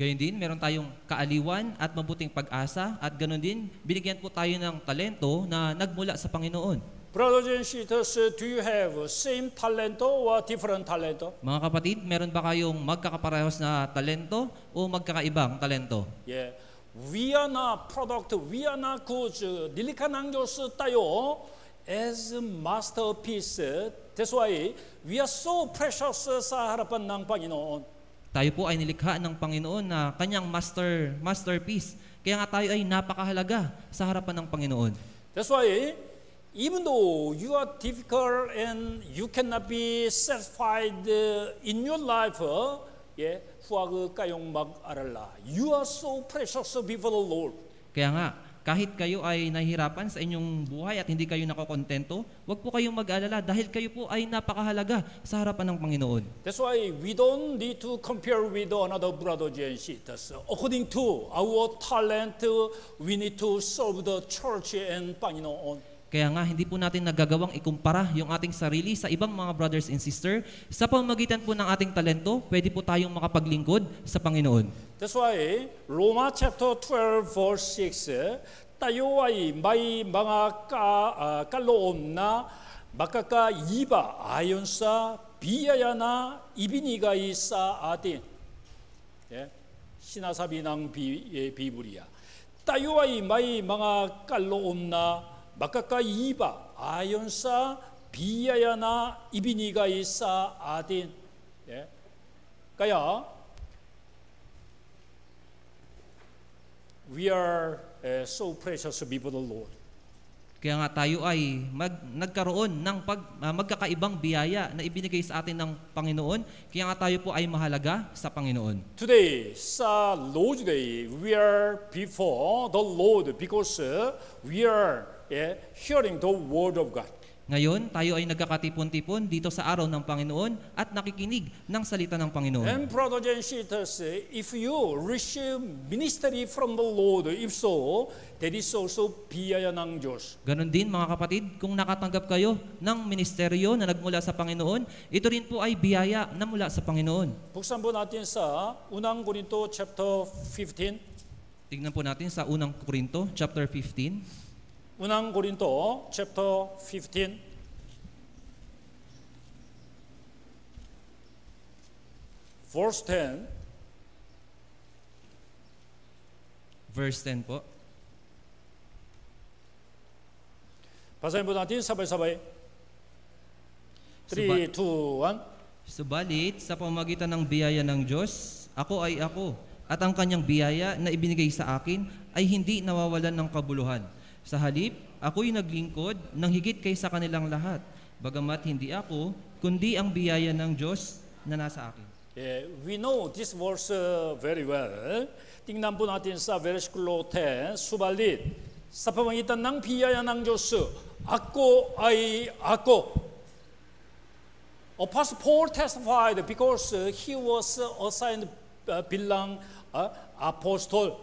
Gayun din, meron tayong kaaliwan at mabuting pag-asa at ganun din, binigyan po tayo ng talento na nagmula sa Panginoon. Brothers and sisters, do you have same talento or different talento? Mga kapatid, meron ba kayong magkakaparehas na talento o magkakaibang talento? Yeah. We are not product, we are not goods. Nilikha ng Diyos tayo as masterpiece. That's why we are so precious sa harapan ng Panginoon. Tayo po ay nilikha ng Panginoon na kanyang master masterpiece. Kaya nga tayo ay napakahalaga sa harapan ng Panginoon. That's why even though you are difficult and you cannot be satisfied uh, in your life, uh, yeah, huwag kayong mag-arala. You are so precious before the Lord. Kaya nga, kahit kayo ay nahihirapan sa inyong buhay at hindi kayo nakokontento, huwag po kayong mag-alala dahil kayo po ay napakahalaga sa harapan ng Panginoon. That's why we don't need to compare with another brothers and sisters. According to our talent, we need to serve the church and Panginoon. Kaya nga, hindi po natin nagagawang ikumpara yung ating sarili sa ibang mga brothers and sister. Sa pamamagitan po ng ating talento, pwede po tayong makapaglingkod sa Panginoon. That's why Roma chapter 12 verse 6 tayo ay may mga ka, uh, kaloob na makakaiba ayon sa biyaya na ibinigay sa atin. Yeah? Sinasabi ng Bi, eh, Biblia. Tayo ay may mga kaloob na makakaiba ayon sa biyaya na ibinigay sa atin. Yeah? Kaya we are uh, so precious before the Lord. Kaya nga tayo ay mag, nagkaroon ng pag, ah, magkakaibang biyaya na ibinigay sa atin ng Panginoon. Kaya nga tayo po ay mahalaga sa Panginoon. Today, sa Lord's Day, we are before the Lord because uh, we are uh, hearing the Word of God. Ngayon, tayo ay nagkakatipon-tipon dito sa araw ng Panginoon at nakikinig ng salita ng Panginoon. And brothers and sisters, if you receive ministry from the Lord, if so, that is also biyaya ng Diyos. Ganon din mga kapatid, kung nakatanggap kayo ng ministeryo na nagmula sa Panginoon, ito rin po ay biyaya na mula sa Panginoon. Buksan po natin sa unang Korinto chapter 15. Tignan po natin sa unang Korinto, chapter 15. Unang Korinto chapter 15 verse 10. Verse 10 po. Basahin po natin sabay-sabay. 3, 2, 1. Subalit, sa pamagitan ng biyaya ng Diyos, ako ay ako, at ang kanyang biyaya na ibinigay sa akin ay hindi nawawalan ng kabuluhan. Sa halip, ako'y naglingkod ng higit kaysa kanilang lahat, bagamat hindi ako, kundi ang biyaya ng Diyos na nasa akin. 예, we know this verse uh, very well. tingnan po natin sa versikulo 10, subalit, sa pamagitan ng biyaya ng Diyos, ako ay ako. Apostle Paul testified because uh, he was uh, assigned uh, bilang uh, apostle.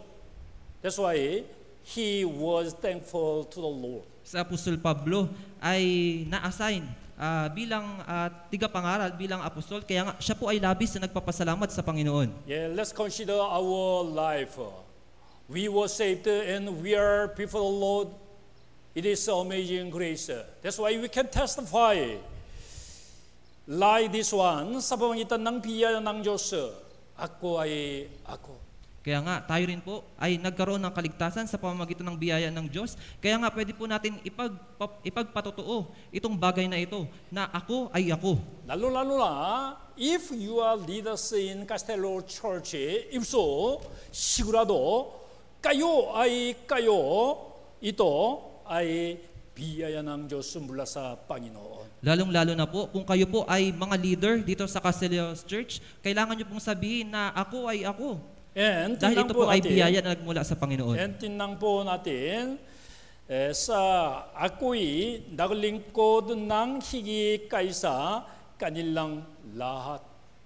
That's why he was thankful to the Lord. Sa Apostol Pablo ay na-assign ah, bilang ah, tigapangaral, bilang apostol, kaya nga siya po ay labis na nagpapasalamat sa Panginoon. Yeah, let's consider our life. We were saved and we are before the Lord. It is amazing grace. That's why we can testify like this one sa pamagitan ng biyaya ng Diyos. Ako ay ako. Kaya nga, tayo rin po ay nagkaroon ng kaligtasan sa pamamagitan ng biyaya ng Diyos. Kaya nga, pwede po natin ipag, pa- ipagpatotoo itong bagay na ito, na ako ay ako. Lalo-lalo na, if you are leaders in Castello Church, if so, sigurado, kayo ay kayo, ito ay biyaya ng Diyos mula sa Panginoon. Lalong-lalo na po, kung kayo po ay mga leader dito sa Castellos Church, kailangan nyo pong sabihin na ako ay ako. And Dahil ito po po ay natin, biyaya na nagmula sa Panginoon. and tingnan po natin, eh, sa ako'y naglingkod ng higit kaysa kanilang lahat.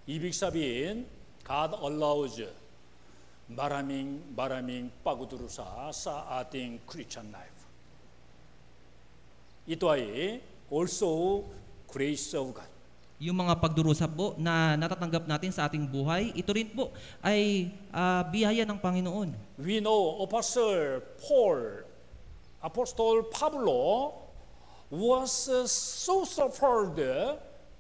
Ibig sabihin, God allows maraming maraming pagdurusa sa ating Christian life. Ito ay also grace of God. Yung mga pagdurusa po na natatanggap natin sa ating buhay, ito rin po ay ah, biyaya ng Panginoon. We know Apostle Paul, Apostle Pablo was uh, so suffered.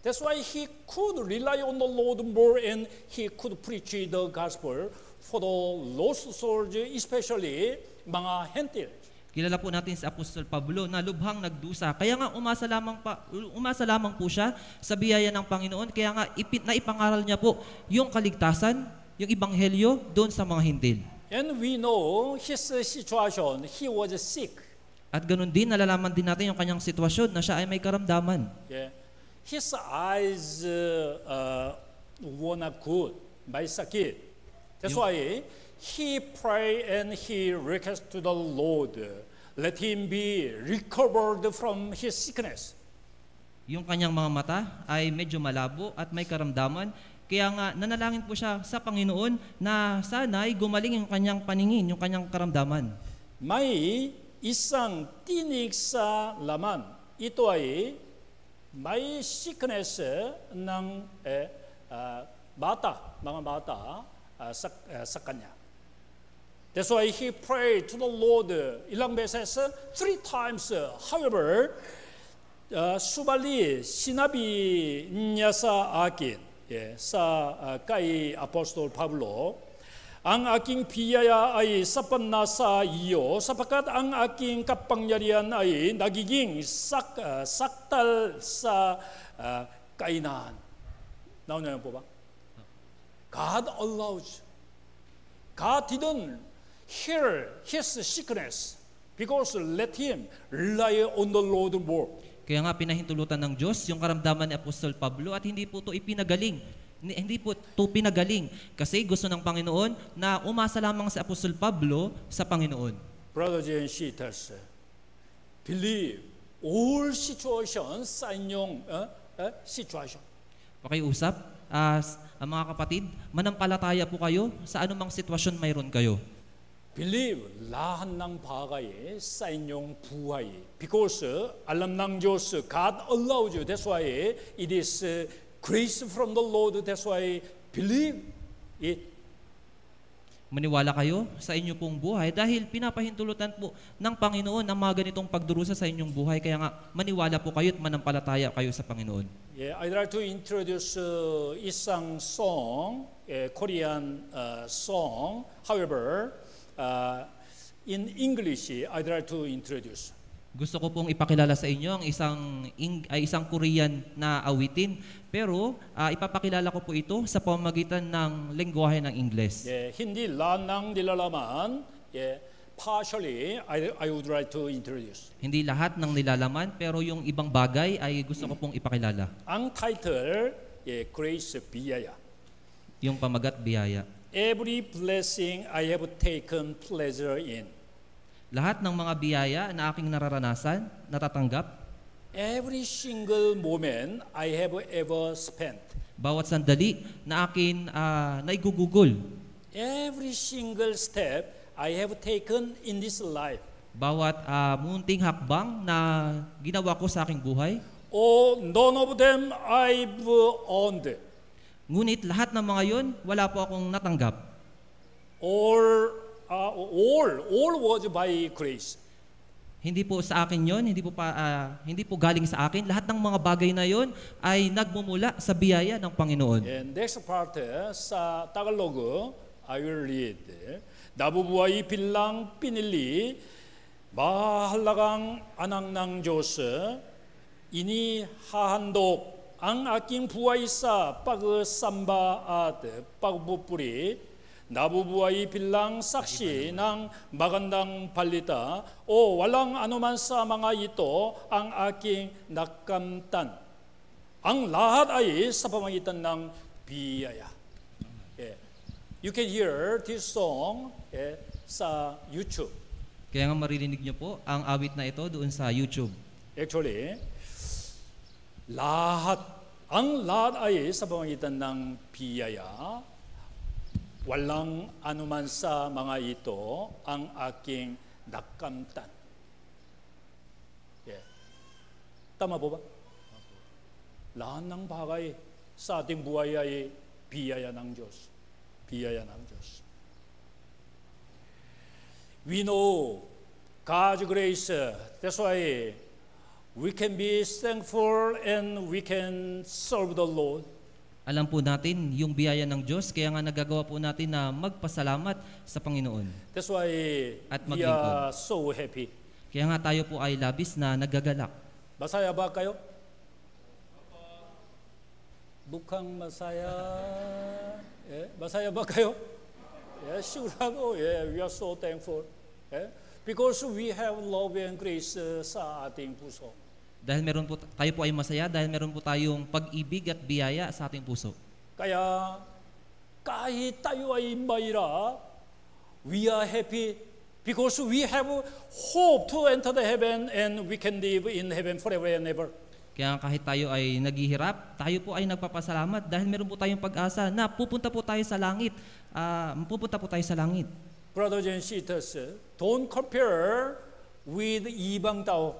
That's why he could rely on the Lord more and he could preach the gospel for the lost souls, especially mga Gentiles. Kilala po natin si Apostol Pablo na lubhang nagdusa. Kaya nga umasa lamang, pa, umasa lamang po siya sa biyaya ng Panginoon. Kaya nga ipit, naipangaral niya po yung kaligtasan, yung ibanghelyo doon sa mga hintil. And we know his uh, situation. He was sick. At ganun din, nalalaman din natin yung kanyang sitwasyon na siya ay may karamdaman. Yeah. His eyes uh, uh, were not good. May sakit. That's Yung- why he prayed and he requested to the Lord, let him be recovered from his sickness. Yung kanyang mga mata ay medyo malabo at may karamdaman. Kaya nga, nanalangin po siya sa Panginoon na sana ay gumaling yung kanyang paningin, yung kanyang karamdaman. May isang tinig sa laman. Ito ay may sickness ng eh, ah, bata, mga bata ah, sa, ah, sa kanya. That's why he prayed to the Lord ilang beses, three times. However, uh, subali sinabi niya sa akin, eh, sa uh, kay Apostol Pablo, ang aking biyaya ay sapat na sa iyo sapagkat ang aking kapangyarihan ay nagiging sak, uh, saktal sa uh, kainan. Nauna po ba? God allows. God didn't heal his sickness because let him rely on the Lord more. Kaya nga pinahintulutan ng Diyos yung karamdaman ni Apostol Pablo at hindi po ito ipinagaling. Hindi po ito pinagaling kasi gusto ng Panginoon na umasa lamang si Apostol Pablo sa Panginoon. Brothers and sisters, believe all situations sa inyong uh, uh, situation. Pakiusap, ang mga kapatid, manampalataya po kayo sa anumang sitwasyon mayroon kayo. Believe lahat ng bagay sa inyong buhay. Because uh, alam ng Diyos, God allows you. That's why it is uh, grace from the Lord. That's why believe it. Maniwala kayo sa inyo pong buhay dahil pinapahintulutan po ng Panginoon ang mga ganitong pagdurusa sa inyong buhay. Kaya nga, maniwala po kayo at manampalataya kayo sa Panginoon. Yeah, I'd like to introduce uh, isang song, a Korean uh, song. However, uh, in English, I'd like to introduce. Gusto ko pong ipakilala sa inyo ang isang ing, ay isang Korean na awitin, pero ah, ipapakilala ko po ito sa pamamagitan ng lengguwahe ng Ingles. 예, hindi lanang nilalaman, 예, partially I, I would like to introduce. Hindi lahat ng nilalaman, pero yung ibang bagay ay gusto ko pong ipakilala. ang title, 예, Grace 비야야. Yung pamagat biyaya. Every blessing I have taken pleasure in. Lahat ng mga biyaya na aking nararanasan, natatanggap, Every single moment I have ever spent. bawat sandali na akin ah, naigugugol, Every single step I have taken in this life. bawat ah, munting hakbang na ginawa ko sa aking buhay, Oh, none of them I've earned. ngunit lahat ng mga yon, wala po akong natanggap. All, uh, all, all was by grace. Hindi po sa akin yon, hindi po pa ah, hindi po galing sa akin. Lahat ng mga bagay na yon ay nagmumula sa biyaya ng Panginoon. And next part sa Tagalog I will read. 나부부와의 빌랑 피닐리 마할라강 아낭낭 조스 이니 하한독 ang aking buhay sa pagsamba at pagpupuri nabubuhay bilang saksi ng magandang balita o walang anuman sa mga ito ang aking nakamtan. Ang lahat ay sa pamagitan ng biyaya. 예. You can hear this song 예, sa YouTube. Kaya nga maririnig niyo po ang awit na ito doon sa YouTube. Actually, lahat, ang lahat ay sa pamagitan ng biyaya. Walang anuman sa mga ito ang aking nakamtan. 예. Tama po ba? Lahat ng bagay sa ating buhay ay biyaya ng Diyos. Biyaya ng Diyos. We know God's grace. That's why we can be thankful and we can serve the Lord. Alam po natin yung biyaya ng Diyos, kaya nga nagagawa po natin na magpasalamat sa Panginoon. That's why At we maglingkod. are so happy. Kaya nga tayo po ay labis na nagagalak. Masaya ba kayo? Mukhang masaya. Eh, masaya ba kayo? Yeah, sigurado. Yeah, we are so thankful. Yeah? Because we have love and grace uh, sa ating puso. Dahil meron po tayo po ay masaya dahil meron po tayong pag-ibig at biyaya sa ating puso. Kaya kahit tayo ay mayra, we are happy because we have hope to enter the heaven and we can live in heaven forever and ever. Kaya kahit tayo ay naghihirap, tayo po ay nagpapasalamat dahil meron po tayong pag-asa na pupunta po tayo sa langit. Ah, pupunta po tayo sa langit. Brothers and sisters, don't compare with ibang tao.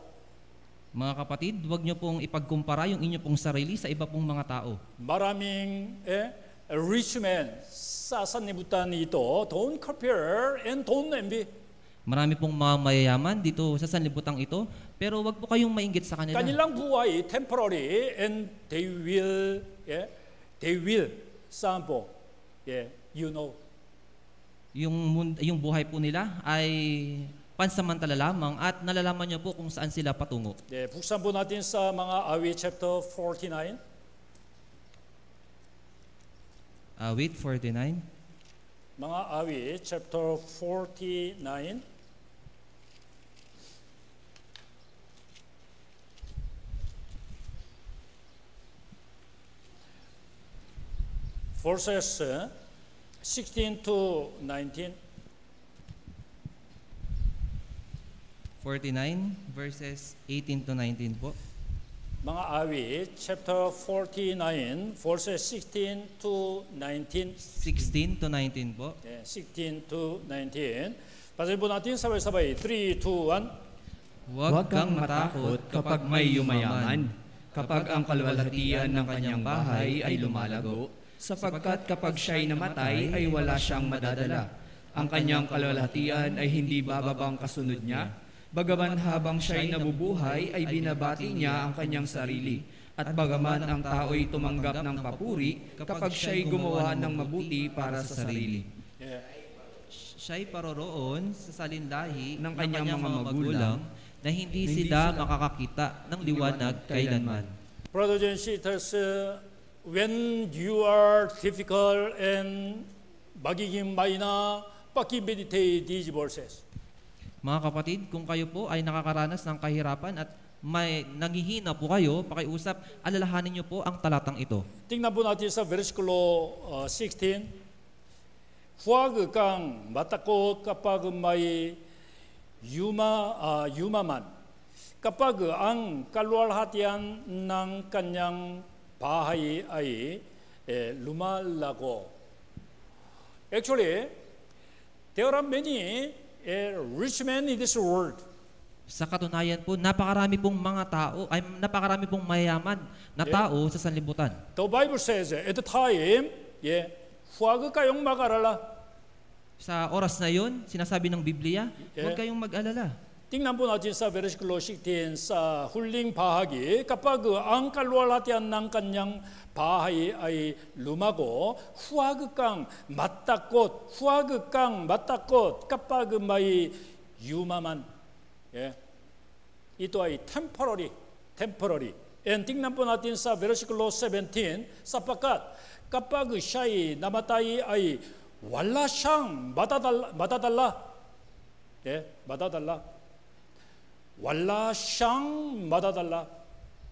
Mga kapatid, huwag niyo pong ipagkumpara yung inyo pong sarili sa iba pong mga tao. Maraming eh, rich man sa sanlibutan ito, don't compare and don't envy. Marami pong mga mayayaman dito sa sanlibutan ito, pero wag po kayong mainggit sa kanila. kanilang buhay temporary and they will yeah, they will sampo yeah, you know yung, yung buhay po nila ay pansamantala lamang at nalalaman niyo po kung saan sila patungo. 네, buksan po natin sa mga awit chapter 49. Awit 49. Mga awit chapter 49. Verses 16 to 19 49 verses 18 to 19 po. mga awit chapter 49 verses 16 to 19 16 to 19 po. 예, 16 to 19. Basahin po natin sabay-sabay. 3, 2, 1. Huwag kang matakot kapag may yumaman, kapag ang kalwalhatian ng kanyang bahay ay lumalago, sapagkat kapag siya'y namatay ay wala siyang madadala. ang kanyang kalwalhatian ay hindi bababang kasunod niya. Bagaman habang siya'y nabubuhay ay binabati niya ang kanyang sarili. At bagaman ang tao'y tumanggap ng papuri kapag siya'y gumawa ng mabuti para sa sarili. 예. Siya'y paroroon sa salinlahi Ng kanyang mga magulang na hindi sila makakakita ng liwanag kailanman. Brothers and sisters, uh, when you are difficult and magiging mahina, paki-meditate these verses. Mga kapatid, kung kayo po ay nakakaranas ng kahirapan at may nangihina po kayo, pakiusap, alalahanin niyo po ang talatang ito. Tingnan po natin sa versikulo uh, 16. Huwag kang matakot kapag may yuma, uh, yumaman. Kapag ang kalwalhatian ng kanyang bahay ay eh, lumalago. Actually, there are many rich men in this world. Sa katunayan po, napakarami pong mga tao, ay napakarami pong mayaman na Yeah. tao sa sanlibutan. The Bible says, at the time, yeah, huwag kayong mag-alala. Sa oras na yon, sinasabi ng Biblia, huwag Yeah. kayong mag-alala. 띵남본 아진사 베르시클로식 디엔사 훌링 바하기 까빠그 앙칼로알라티안 난깐냥 바하이 아이 루마고 후아그깡 맞다꽃 후아그깡 맞다꽃 까빠그 마이 유마만. 예. 이 또한 템퍼러리 템퍼러리. 엔 띵남본 아진사 베르시클로 세븐틴 사파갓 까빠그 샤이 나마타이 아이 왈라샹 마다달라 마다달라. 예 마다달라. Wala siyang madadala.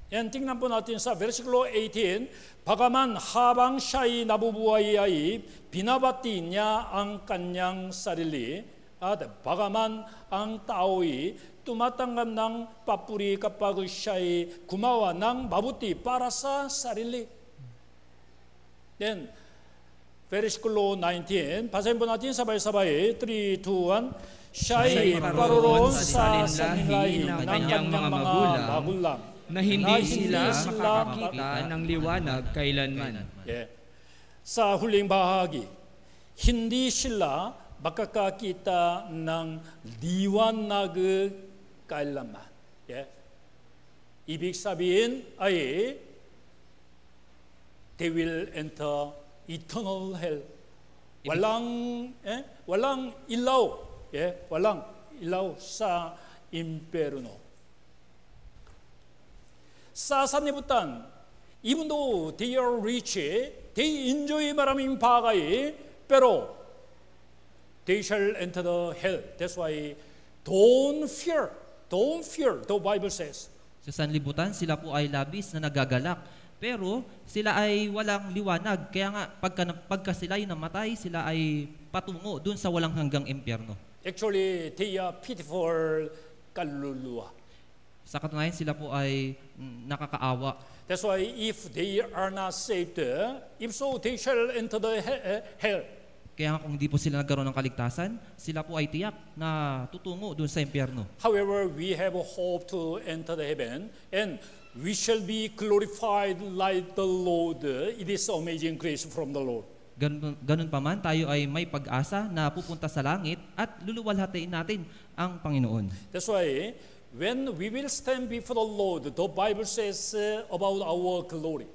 Yan tingnan po natin sa versikulo 18, Bagaman habang siya'y nabubuhay ay binabati niya ang kanyang sarili at bagaman ang tao'y tumatanggap ng papuri kapag siya'y gumawa ng mabuti para sa sarili. Then, versikulo 19, basahin po natin sabay-sabay, 3, 2, 1. Siya'y paroroon sa sa salinlahi salinlahi ng ng kanyang mga magulang na hindi sila makakakita ng liwanag kailanman. 예. Sa huling bahagi, hindi sila makakakita ng liwanag kailanman. 예. Ibig sabihin ay they will enter eternal hell. Walang eh, walang ilaw, 예, walang ilaw sa imperno. Sa sanlibutan, even though they are rich, they enjoy maraming bagay, pero they shall enter the hell. That's why don't fear, don't fear, the Bible says. Sa sanlibutan, sila po ay labis na nagagalak. Pero sila ay walang liwanag. Kaya nga, pagka, pagka sila ay namatay, sila ay patungo dun sa walang hanggang impyerno. Actually, they are pitiful kaluluwa. Sa katunayan, sila po ay nakakaawa. That's why if they are not saved, if so, they shall enter the he- eh, hell. Kaya kung hindi po sila nagkaroon ng kaligtasan, sila po ay tiyak na tutungo dun sa impyerno. However, we have a hope to enter the heaven, and we shall be glorified like the Lord. It is amazing grace from the Lord. Ganun, ganun pa man, tayo ay may pag-asa na pupunta sa langit at luluwalhatiin natin ang Panginoon. That's why when we will stand before the Lord, the Bible says uh, about our glory.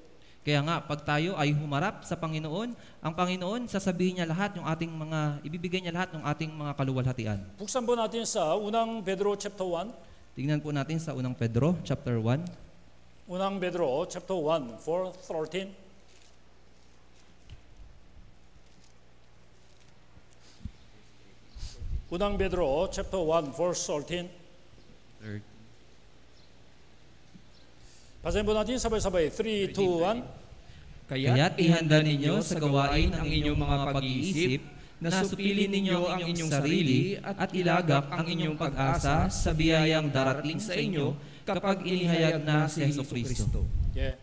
Kaya nga, pag tayo ay humarap sa Panginoon, ang Panginoon, sasabihin niya lahat yung ating mga, ibibigay niya lahat ng ating mga kaluwalhatian. Buksan po natin sa unang Pedro chapter 1. Tingnan po natin sa unang Pedro, chapter 1. unang Pedro chapter 1, 4, 13. Unang Pedro chapter 1, verse 13. Basahin po natin sabay-sabay. 3, 2, 1. Kaya't ihanda ninyo sa gawain ang inyong mga pag-iisip na supilin ninyo ang inyong sarili at ilagak ang inyong pag-asa sa biyayang darating sa inyo kapag inihayag na si Hesus Kristo. 예.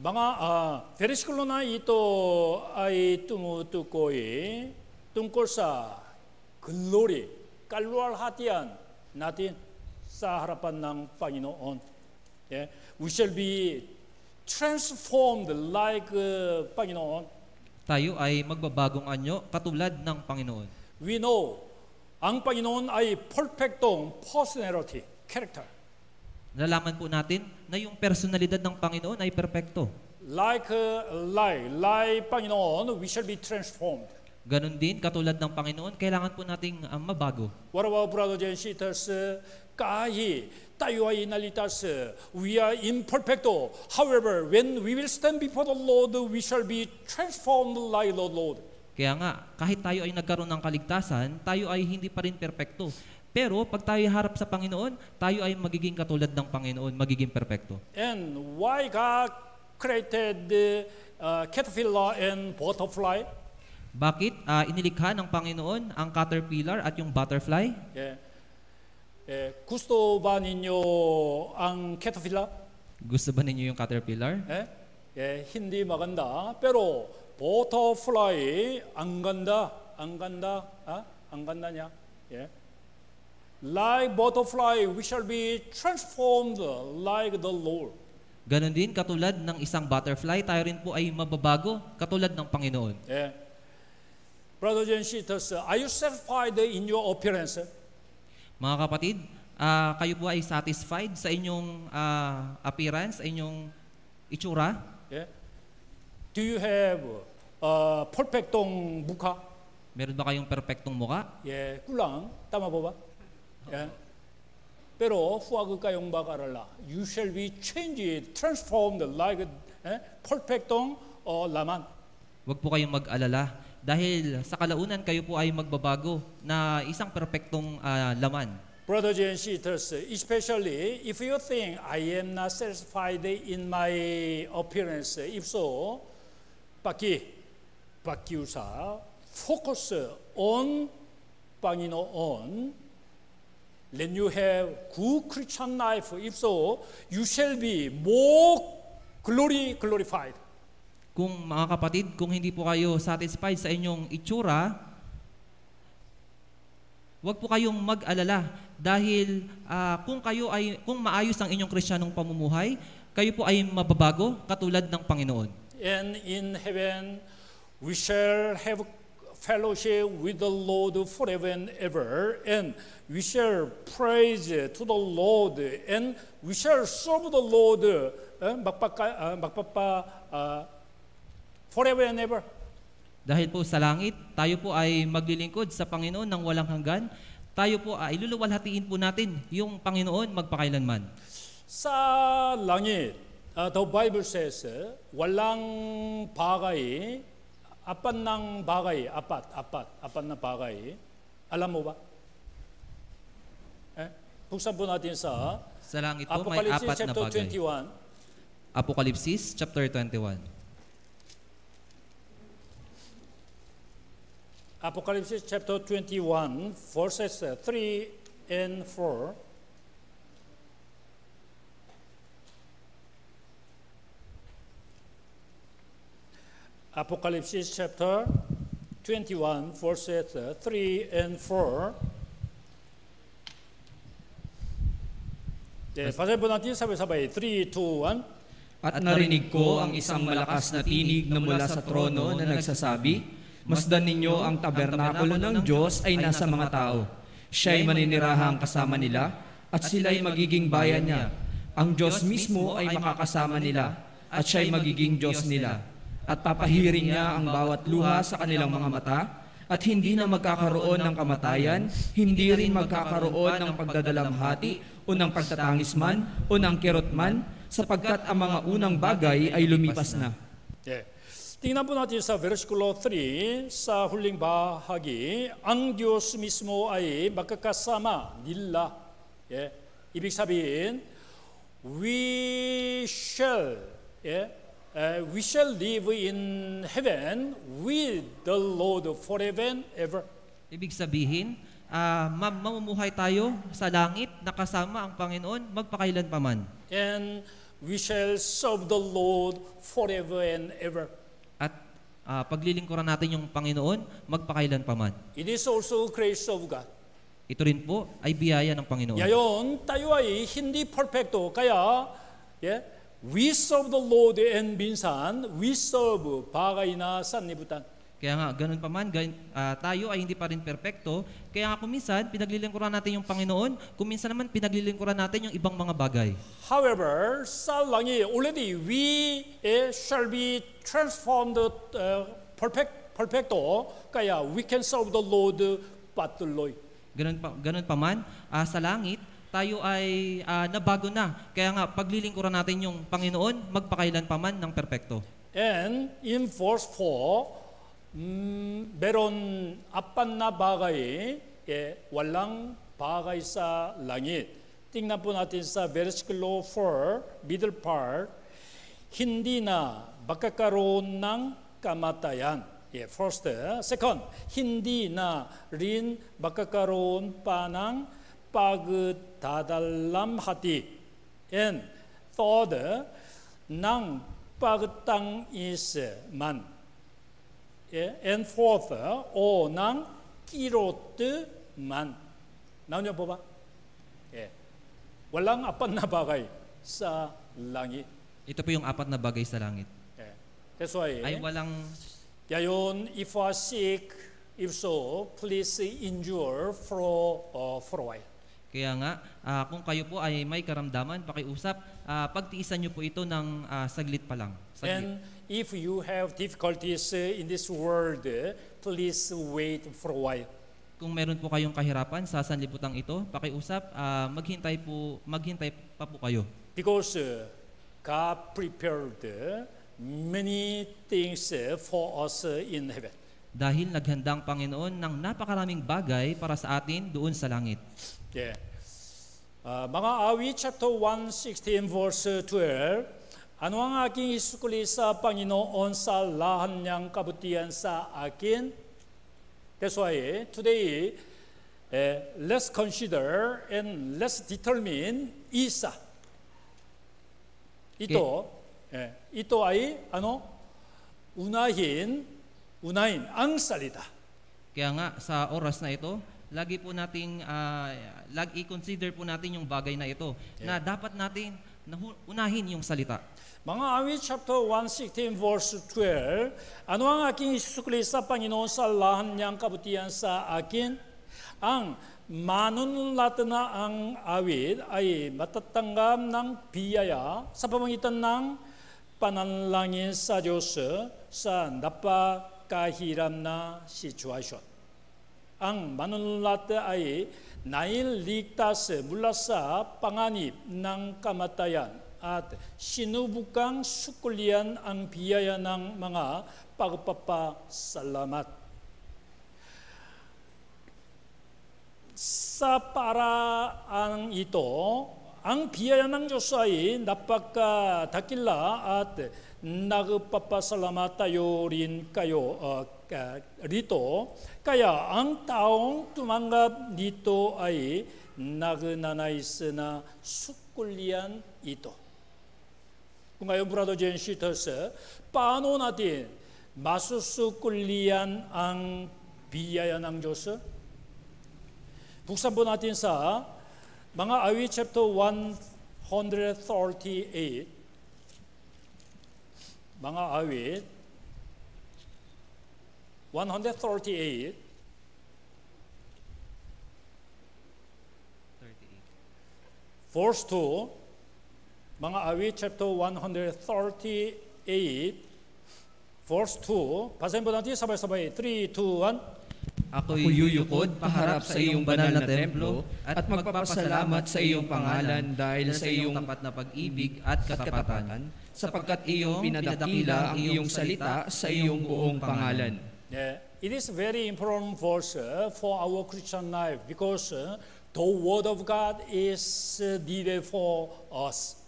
Mga uh, versikulo na ito ay tumutukoy tungkol sa glory, kalwalhatian natin sa harapan ng Panginoon. 예. We shall be transformed like uh, Panginoon. Tayo ay magbabagong anyo katulad ng Panginoon. we know ang Panginoon ay perfectong personality, character. Nalalaman po natin na yung personalidad ng Panginoon ay perpekto. Like uh, lie, lie Panginoon, we shall be transformed. Ganon din, katulad ng Panginoon, kailangan po nating ah, mabago. What about brothers and sisters? Kahit tayo ay nalitas, we are imperfecto. However, when we will stand before the Lord, we shall be transformed like the Lord. Kaya nga, kahit tayo ay nagkaroon ng kaligtasan, tayo ay hindi pa rin perpekto. Pero pag tayo harap sa Panginoon, tayo ay magiging katulad ng Panginoon, magiging perpekto. And why God created the uh, caterpillar and butterfly? Bakit ah, inilikha ng Panginoon ang caterpillar at yung butterfly? 예. 예, gusto ba ninyo ang caterpillar? Gusto ba ninyo yung caterpillar? 예? 예, hindi maganda. Pero butterfly 안 간다. 안 간다. 아? 안 간다냐? 예. Like butterfly, we shall be transformed like the Lord. Ganon din, katulad ng isang butterfly, tayo rin po ay mababago, katulad ng Panginoon. 예. Brothers and sisters, are you satisfied in your appearance? Mga kapatid, ah, kayo po ay satisfied sa inyong ah, appearance, sa inyong itsura? 예. Do you have uh, perfectong mukha? Meron ba kayong perpektong muka? 예, 꿀랑 tama po ba? 예. Pero huwag kayong mag-alala. You shall be changed, transformed like eh, perfectong o laman. Huwag po kayong mag-alala dahil sa kalaunan kayo po ay magbabago na isang perpektong uh, laman. Brothers and eh, sisters, especially if you think I am not satisfied in my appearance, eh, if so, Paki, Pakiusa, focus eh, on Pangino on. Then you have good Christian life. If so, you shall be more glory glorified. Kung mga kapatid, kung hindi po kayo satisfied sa inyong itsura, huwag po kayong mag-alala dahil ah, kung kayo ay kung maayos ang inyong kristyanong pamumuhay, kayo po ay mababago katulad ng Panginoon. And in heaven, we shall have fellowship with the Lord forever and ever. And we shall praise to the Lord. And we shall serve the Lord uh, magpaka, uh, magpapa, uh, forever and ever. Dahil po sa langit, tayo po ay maglilingkod sa Panginoon ng walang hanggan. Tayo po ay luluwalhatiin po natin yung Panginoon magpakailanman. Sa langit, uh, the Bible says, uh, walang bagay, apat ng bagay, apat, apat, apat na bagay. Alam mo ba? Eh? Buksan po natin sa Sa langit po may Apocalypse apat na chapter bagay. 21. Apokalipsis chapter 21. Apocalypse chapter 21, verses uh, 3 and 4. Apocalypse chapter 21, verses uh, 3 and 4. Okay, eh, Pasahin po natin sabay-sabay. 3, 2, 1. At narinig ko ang isang malakas na tinig na mula sa trono na nagsasabi, Masdan ninyo ang tabernakulo ng Diyos ay nasa mga tao. Siya'y maninirahang kasama nila at sila'y magiging bayan niya. Ang Diyos mismo ay makakasama nila at siya'y magiging Diyos nila. At papahiring niya ang bawat luha sa kanilang mga mata at hindi na magkakaroon ng kamatayan, hindi rin magkakaroon ng pagdadalamhati o ng pagtatangis man o ng kirot man, sapagkat ang mga unang bagay ay lumipas na. 예. Tingnan po natin sa versikulo 3 sa huling bahagi ang Diyos mismo ay magkakasama nila. 예. Ibig sabihin, we shall 예, uh, we shall live in heaven with the Lord forever and ever. Ibig sabihin, ma- mamumuhay tayo sa langit nakasama ang Panginoon magpakailanpaman. And we shall serve the Lord forever and ever. Ah, paglilingkuran natin yung Panginoon magpakailanpaman. It is also grace of God. Ito rin po ay biyaya ng Panginoon. Ngayon, tayo ay hindi perfecto. Kaya, yeah, we serve the Lord and minsan, we serve bagay na sanlibutan. Kaya nga, ganun pa man, gan- ah, tayo ay hindi pa rin perpekto. Kaya nga kung minsan, pinaglilingkuran natin yung Panginoon, kung minsan naman, pinaglilingkuran natin yung ibang mga bagay. However, sa langit already we eh, shall be transformed uh, perfect, perfecto, kaya we can serve the Lord patuloy. Ganun pa, ganun pa man, ah, sa langit, tayo ay ah, nabago na. Kaya nga, paglilingkuran natin yung Panginoon, magpakailan pa man ng perpekto. And in verse 4, mm, meron apat na bagay, eh, walang bagay sa langit. Tingnan po natin sa versikulo 4, middle part, hindi na magkakaroon ng kamatayan. Yeah, first, second, hindi na rin magkakaroon pa ng pagdadalamhati. And third, ng pagtangis man. Yeah, and fourth, o ng kirot man. Naunyo po ba? Yeah. Walang apat na bagay sa langit. Ito po yung apat na bagay sa langit. Yeah. That's why, Ay walang Yayon, if you are sick, if so, please endure for, uh, for a while. Kaya nga, ah, kung kayo po ay may karamdaman, pakiusap, ah, pagtiisan nyo po ito ng ah, saglit pa lang. Saglit. And if you have difficulties uh, in this world, uh, please wait for a while. Kung meron po kayong kahirapan sa sanlibutan ito, pakiusap, ah, maghintay po, maghintay pa po kayo. Because uh, God prepared uh, many things uh, for us uh, in heaven. Dahil naghandang Panginoon ng napakaraming bagay para sa atin doon sa langit. Yeah. Uh, mga awit chapter 116 verse 12 Ano ang aking isukuli sa Panginoon sa lahat niyang kabutihan sa akin? That's why eh, today eh, let's consider and let's determine isa. Ito eh, ito ay ano? Unahin, unahin ang salita. Kaya nga, sa oras na ito, lagi po nating, ah, lagi i-consider po natin yung bagay na ito, na dapat natin unahin yung salita. Mga awit chapter 116 verse 12 Ano ang aking Kristo Panginoon sa lahat niyang kabutihan sa akin? Ang manunulat na ang awit ay matatanggap ng biyaya sa pamamagitan ng panalangin sa Diyos sa napakahirap na sitwasyon. Ang manunulat ay nail ligtas mula sa panganib ng kamatayan 아트 시누부강 수클리안 앙비야야낭 망아 빠그빠빠 살라맛 사파라 앙 이도 앙비야야낭 조사이 나빠까 다킬라 아트 나그빠빠 살라마타 요린까요 리도 까야 앙따옹 뚜망갑 니또 아이 나그나나이스나 숙굴리안 이도 ay napakadakila at nagpapasalamat tayo rin kayo uh, ka- rito. Kaya ang taong tumanggap dito ay nagnanais na sukulian ito. Kung ngayon, Brother Jen Shitters, paano natin masusukulian ang biyaya ng Diyos? Buksan po natin sa mga awit chapter 138. Mga awit 138 verse 2 mga awit chapter 138 verse 2 basahin po natin sabay-sabay 3, 2, 1 Ako'y Ako yuyukod paharap sa iyong banal na templo at magpapasalamat sa iyong pangalan dahil sa iyong tapat na pag-ibig at katapatan. sapagkat iyong pinadakila ang iyong salita sa iyong buong pangalan. Yeah, it is very important verse uh, for our Christian life because uh, the Word of God is uh, needed for us.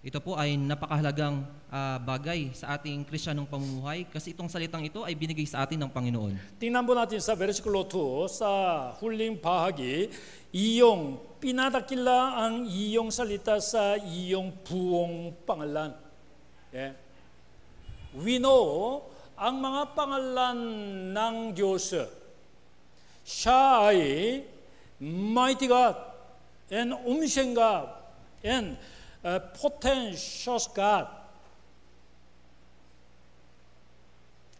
Ito po ay napakahalagang ah, bagay sa ating Krisyanong pamumuhay kasi itong salitang ito ay binigay sa atin ng Panginoon. Tingnan po natin sa versikulo 2 sa huling bahagi, iyong pinadakila ang iyong salita sa iyong buong pangalan. Yeah. We know ang mga pangalan ng Diyos. Siya ay mighty God and omniscient God and uh, potentious God.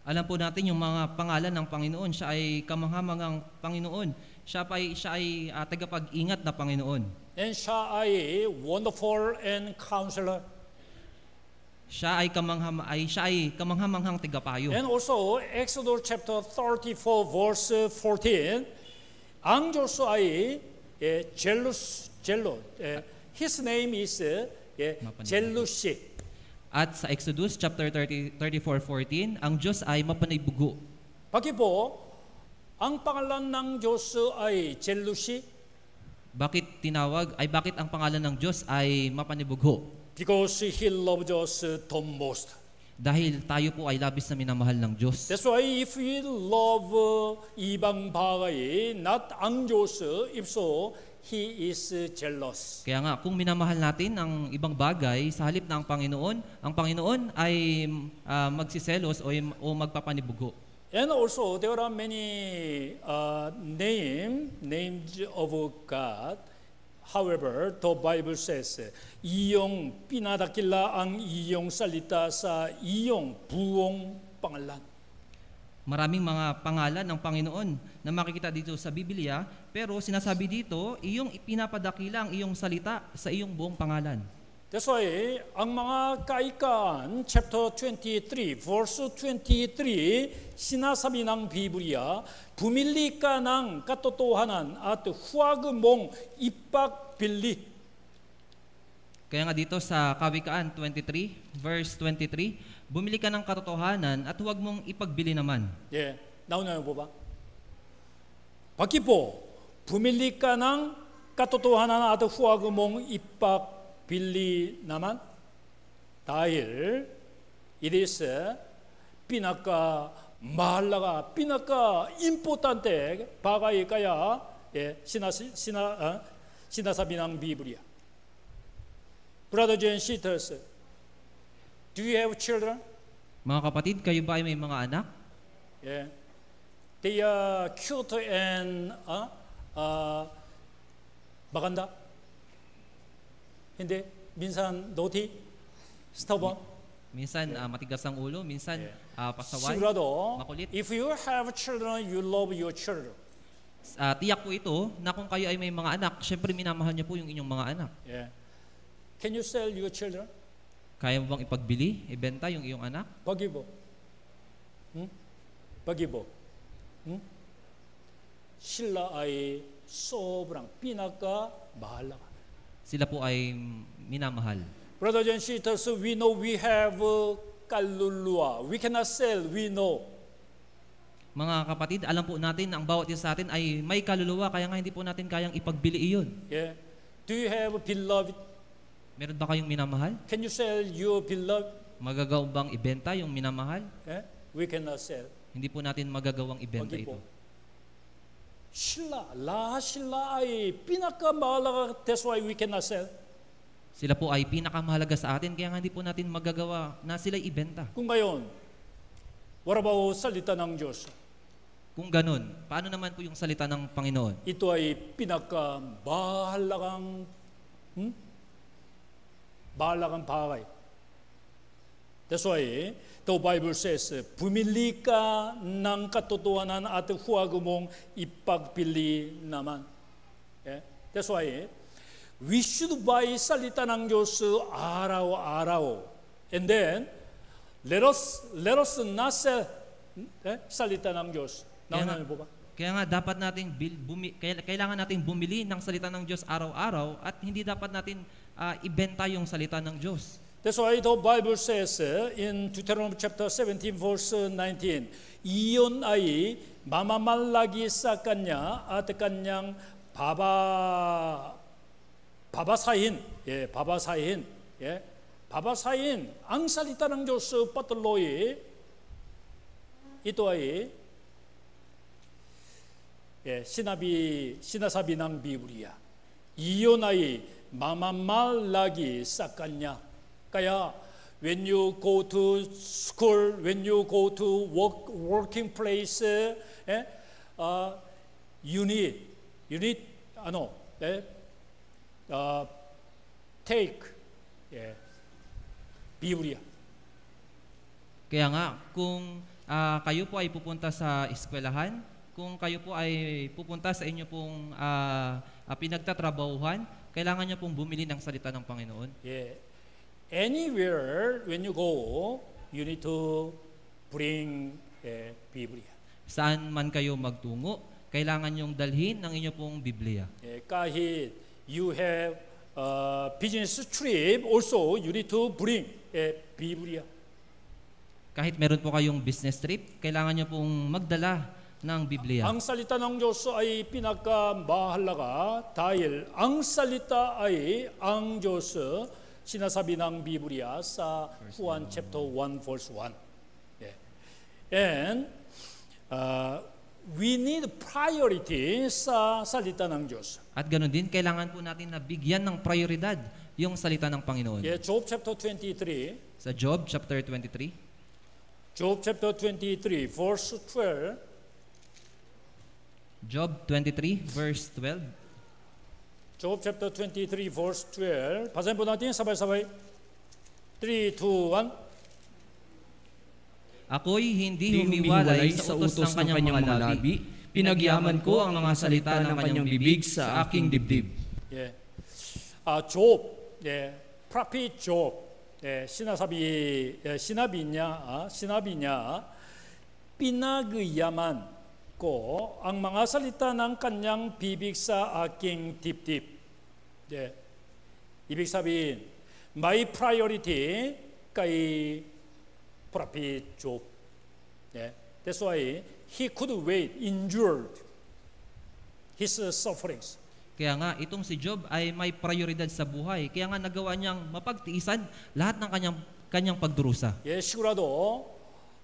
Alam po natin yung mga pangalan ng Panginoon. Siya ay kamanghamangang Panginoon. Siya, pa ay, siya ay ah, tagapag-ingat na Panginoon. And siya ay wonderful and counselor. Siya ay kamangham ay siya ay kamanghamanghang tigapayo. And also Exodus chapter 34 verse 14 ang Diyos ay 예, jealous jealous 예, His name is uh, yeah, Jelushi. At sa Exodus chapter 30, 34:14, ang Diyos ay mapanaybugo. Bakit po ang pangalan ng Diyos uh, ay Jelushi? Bakit tinawag ay bakit ang pangalan ng Diyos ay mapanibugho? Because he loved us uh, the most. Dahil tayo po ay labis na minamahal ng Diyos. That's why if we love uh, ibang bagay, not ang Diyos, uh, if so, he is jealous. Kaya nga, kung minamahal natin ang ibang bagay sa halip ng Panginoon, ang Panginoon ay ah, magsiselos o, o magpapanibugo. And also there are many uh, name names of God. However, the Bible says iyong pinadakila ang iyong salita sa iyong buong pangalan. Maraming mga pangalan ng Panginoon na makikita dito sa Biblia, pero sinasabi dito, iyong ipinapadakila ang iyong salita sa iyong buong pangalan. That's why ang mga kaikaan chapter 23 verse 23 sinasabi ng Biblia bumili ka ng katotohanan at huwag mong ipagpili. Kaya nga dito sa Kawikaan 23, verse 23, Bumili ka ng katotohanan at huwag mong ipagbili naman. 예, 나오나요, 보바? 바퀴포, 부밀리까 낭 까또또하나 아드 후아그몽 입박 빌리 나만 다일 이리스 삐나까 말라가 삐나까 임포탄테 바가이까야 예, 시나 시나 어? 시나사 비낭 비브리아 브라더 젠 시터스 do you have children? Mga kapatid, kayo ba ay may mga anak? Yeah. They are cute and uh, uh, maganda. Hindi. Minsan naughty, stubborn. Minsan ah, matigas ang ulo, minsan Yeah. ah, pasaway, Sigurado, makulit. if you have children, you love your children. Ah, tiyak po ito na kung kayo ay may mga anak, syempre minamahal niyo po yung inyong mga anak. Yeah. Can you sell your children? Kaya mo bang ipagbili, ibenta yung iyong anak? Bagibo. Hmm? Bagibo. Hmm? Sila ay sobrang pinaka mahalaga. Sila po ay minamahal. Brothers and sisters, we know we have uh, kaluluwa. We cannot sell, we know. Mga kapatid, alam po natin na ang bawat isa sa atin ay may kaluluwa, kaya nga hindi po natin kayang ipagbili iyon. Yeah. Do you have beloved? Meron ba kayong minamahal? Can you sell your beloved? Magagaw bang ibenta yung minamahal? Yeah? We cannot sell. Hindi po natin magagawang ibenta ito. Sila, lahat sila ay pinakamahalaga. That's why we cannot sell. Sila po ay pinakamahalaga sa atin, kaya nga hindi po natin magagawa na sila ibenta. Kung gayon, what about salita ng Diyos? Kung ganun, paano naman po yung salita ng Panginoon? Ito ay pinakamahalagang hmm? Mahalagang bagay. That's why the Bible says, bumili ka ng katotohanan at huwag mong ipagpili naman. Yeah? That's why we should buy salita ng Diyos araw-araw. And then, let us, let us not sell eh, salita ng Diyos. Kaya Naunahan nga- po ba? Kaya nga dapat nating bumi, kaila- kailangan nating bumili ng salita ng Diyos araw-araw at hindi dapat natin uh, ibenta yung salita ng Diyos. That's why the Bible says in Deuteronomy chapter 17 verse 19 이온 아이 마마말라기 사깐냐 아드깐냥 바바 바바사인 예 바바사인 예 바바사인 앙살이따랑 조스 빠틀로이 이또아이 예 시나비 시나사비낭 비브리아 이온 아이 mamamalagi sa kanya. Kaya when you go to school, when you go to work working place, eh, uh, you need you need ano, eh, uh, take 예, Biblia. Kaya nga, kung ah, kayo po ay pupunta sa eskwelahan, kung kayo po ay pupunta sa inyo pong ah, pinagtatrabahuhan, kailangan niyo pong bumili ng salita ng Panginoon. 예. Anywhere when you go, you need to bring a Biblia. Saan man kayo magtungo, kailangan niyong dalhin ng inyo pong Biblia. 예, kahit you have a business trip, also you need to bring a Biblia. Kahit meron po kayong business trip, kailangan niyo pong magdala ng Biblia. Ang salita ng Diyos ay pinakamahalaga dahil ang salita ay ang Diyos sinasabi ng Biblia sa Juan chapter 1 verse 1. 예. And uh, we need priority sa salita ng Diyos. At ganoon din, kailangan po natin na bigyan ng prioridad yung salita ng Panginoon. 예, Job chapter 23, Sa Job chapter 23, Job chapter 23 verse 12 Job 23 verse 12. Job chapter 23 verse 12. Basahin po natin sabay-sabay. 3, 2, 1. Ako'y hindi Di humiwalay sa utos ng kanyang mga labi. Pinagyaman ko ang mga salita ng kanyang bibig sa aking dibdib. 예. 아, Job, 예. prophet Job, 예. sinasabi, 예. sinabi niya, ah, sinabi niya, pinagyaman ko ang mga salita ng kanyang bibig sa aking dibdib. Yeah. Ibig sabihin, may priority kay Prophet Job. Yeah. That's why he could wait, endured his uh, sufferings. Kaya nga, itong si Job ay may prioridad sa buhay. Kaya nga nagawa niyang mapagtiisan lahat ng kanyang, kanyang pagdurusa. Yes, sigurado,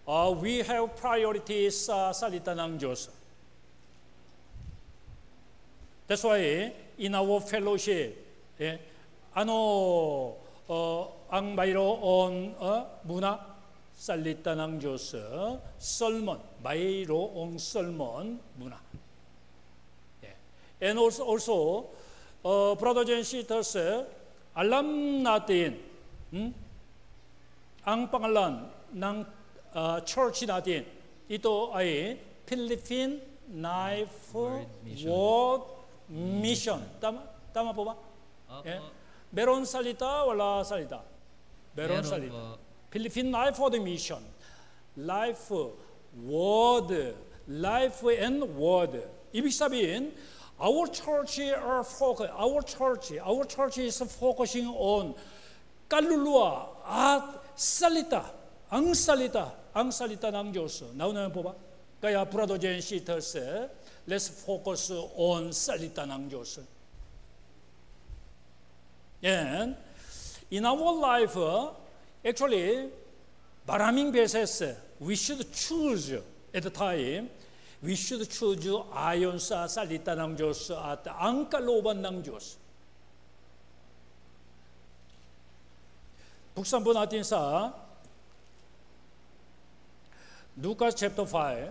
어, we have priorities sa salita ng Diyos. That's why in our fellowship, 예, ano 어, ang mayroon 어, muna salita ng Diyos, sermon, mayroong sermon muna. 예. And also, also uh, brothers and sisters, alam natin, hmm? ang pangalan ng uh, church natin, ito ay Philippine Knife Word Mission. World Mission. Tama, tama po ba? Eh? Meron salita, wala salita. Meron, Meron salita. po. Philippine Life Word Mission. Life, Word, Life and Word. Ibig sabihin, our church are focus, our church, our church is focusing on kaluluwa at salita. Ang salita, ang salita ng Diyos. Naunayan po ba? Kaya brothers and sisters, let's focus on salita ng Diyos. And in our life, actually, maraming beses we should choose at the time, we should choose ayon sa salita ng Diyos at ang kalooban ng Diyos. Buksan po natin sa Lucas chapter 5.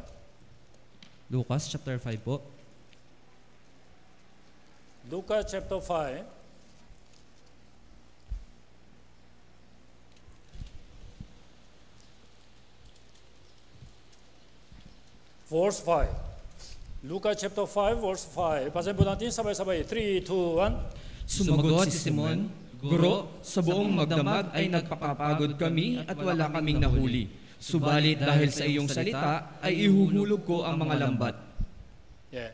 Lucas chapter 5 po. Lucas chapter 5. Verse 5. Lucas chapter 5, verse 5. Basahin po natin sabay-sabay. 3, 2, 1. Sumagot si Simon, Guro, sa buong magdamag ay nagpapapagod kami at wala kaming nahuli. Subalit dahil sa iyong salita ay ihuhulog ko ang mga lambat. Yeah.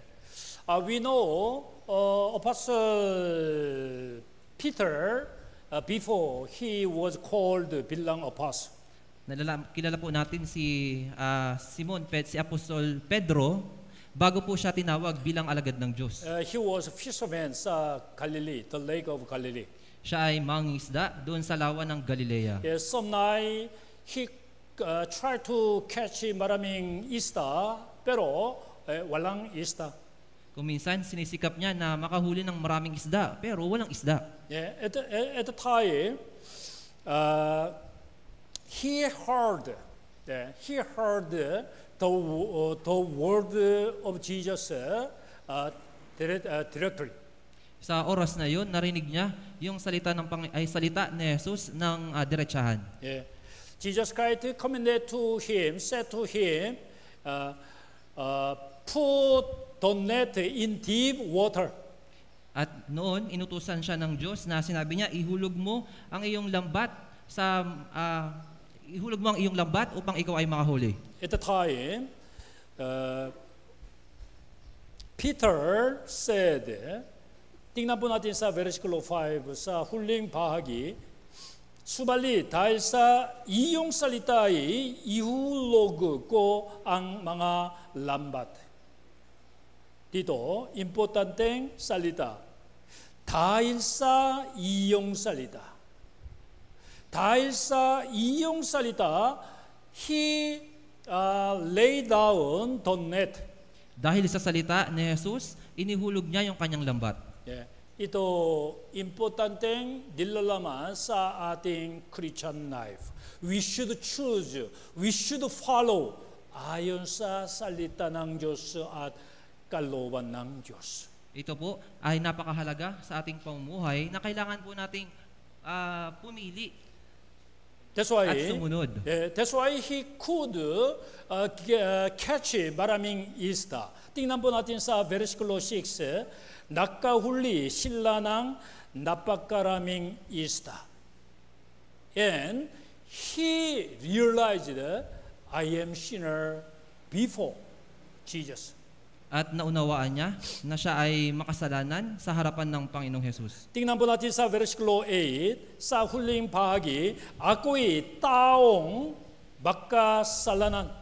Uh, we know uh, Apostle Peter uh, before he was called bilang apostle. Nalala, kilala po natin si ah, Simon, Pet, si Apostol Pedro, bago po siya tinawag bilang alagad ng Diyos. Uh, he was a fisherman sa Galilee, the lake of Galilee. Siya ay mangingisda doon sa lawa ng Galilea. Yeah, some night he uh, tried to catch maraming isda, pero eh, walang isda. Kung minsan, sinisikap niya na makahuli ng maraming isda, pero walang isda. Yeah, at, the, at the time, uh, he heard, yeah, he heard the, uh, the word of Jesus uh, direct, uh, directly. Sa oras na yon, narinig niya yung salita ng Pang- ay salita ni Jesus ng ah, diretsahan. 예. Jesus Christ commanded to him, said to him, uh, uh, put the net in deep water. At noon, inutusan siya ng Diyos na sinabi niya, ihulog mo ang iyong lambat sa ah, ihulog mo ang iyong lambat upang ikaw ay makahuli. At the time, uh, Peter said, tingnan po natin sa versikulo 5 sa huling bahagi, subalit dahil sa iyong salita ay ihulog ko ang mga lambat. Dito, importanteng salita. Dahil sa iyong salita. Dahil sa iyong salita, He uh, laid down the net. Dahil sa salita ni Jesus, inihulog niya yung kanyang lambat. 예, ito importanteng dilalaman sa ating Christian life. We should choose, we should follow ayon sa salita ng Diyos at kalooban ng Diyos. Ito po ay napakahalaga sa ating pamumuhay na kailangan po nating ah, pumili That's why, at sumunod. 예, that's why he could uh, uh, catch maraming isda. tingnan po natin sa versikulo 6. 낙가훌리 신라낭 나빠까라밍 isda. And he realized I am sinner before Jesus. At naunawaan niya na siya ay makasalanan sa harapan ng Panginoong Jesus. tingnan po natin sa versikulo 8, sa huling bahagi, ako'y taong makasalanan.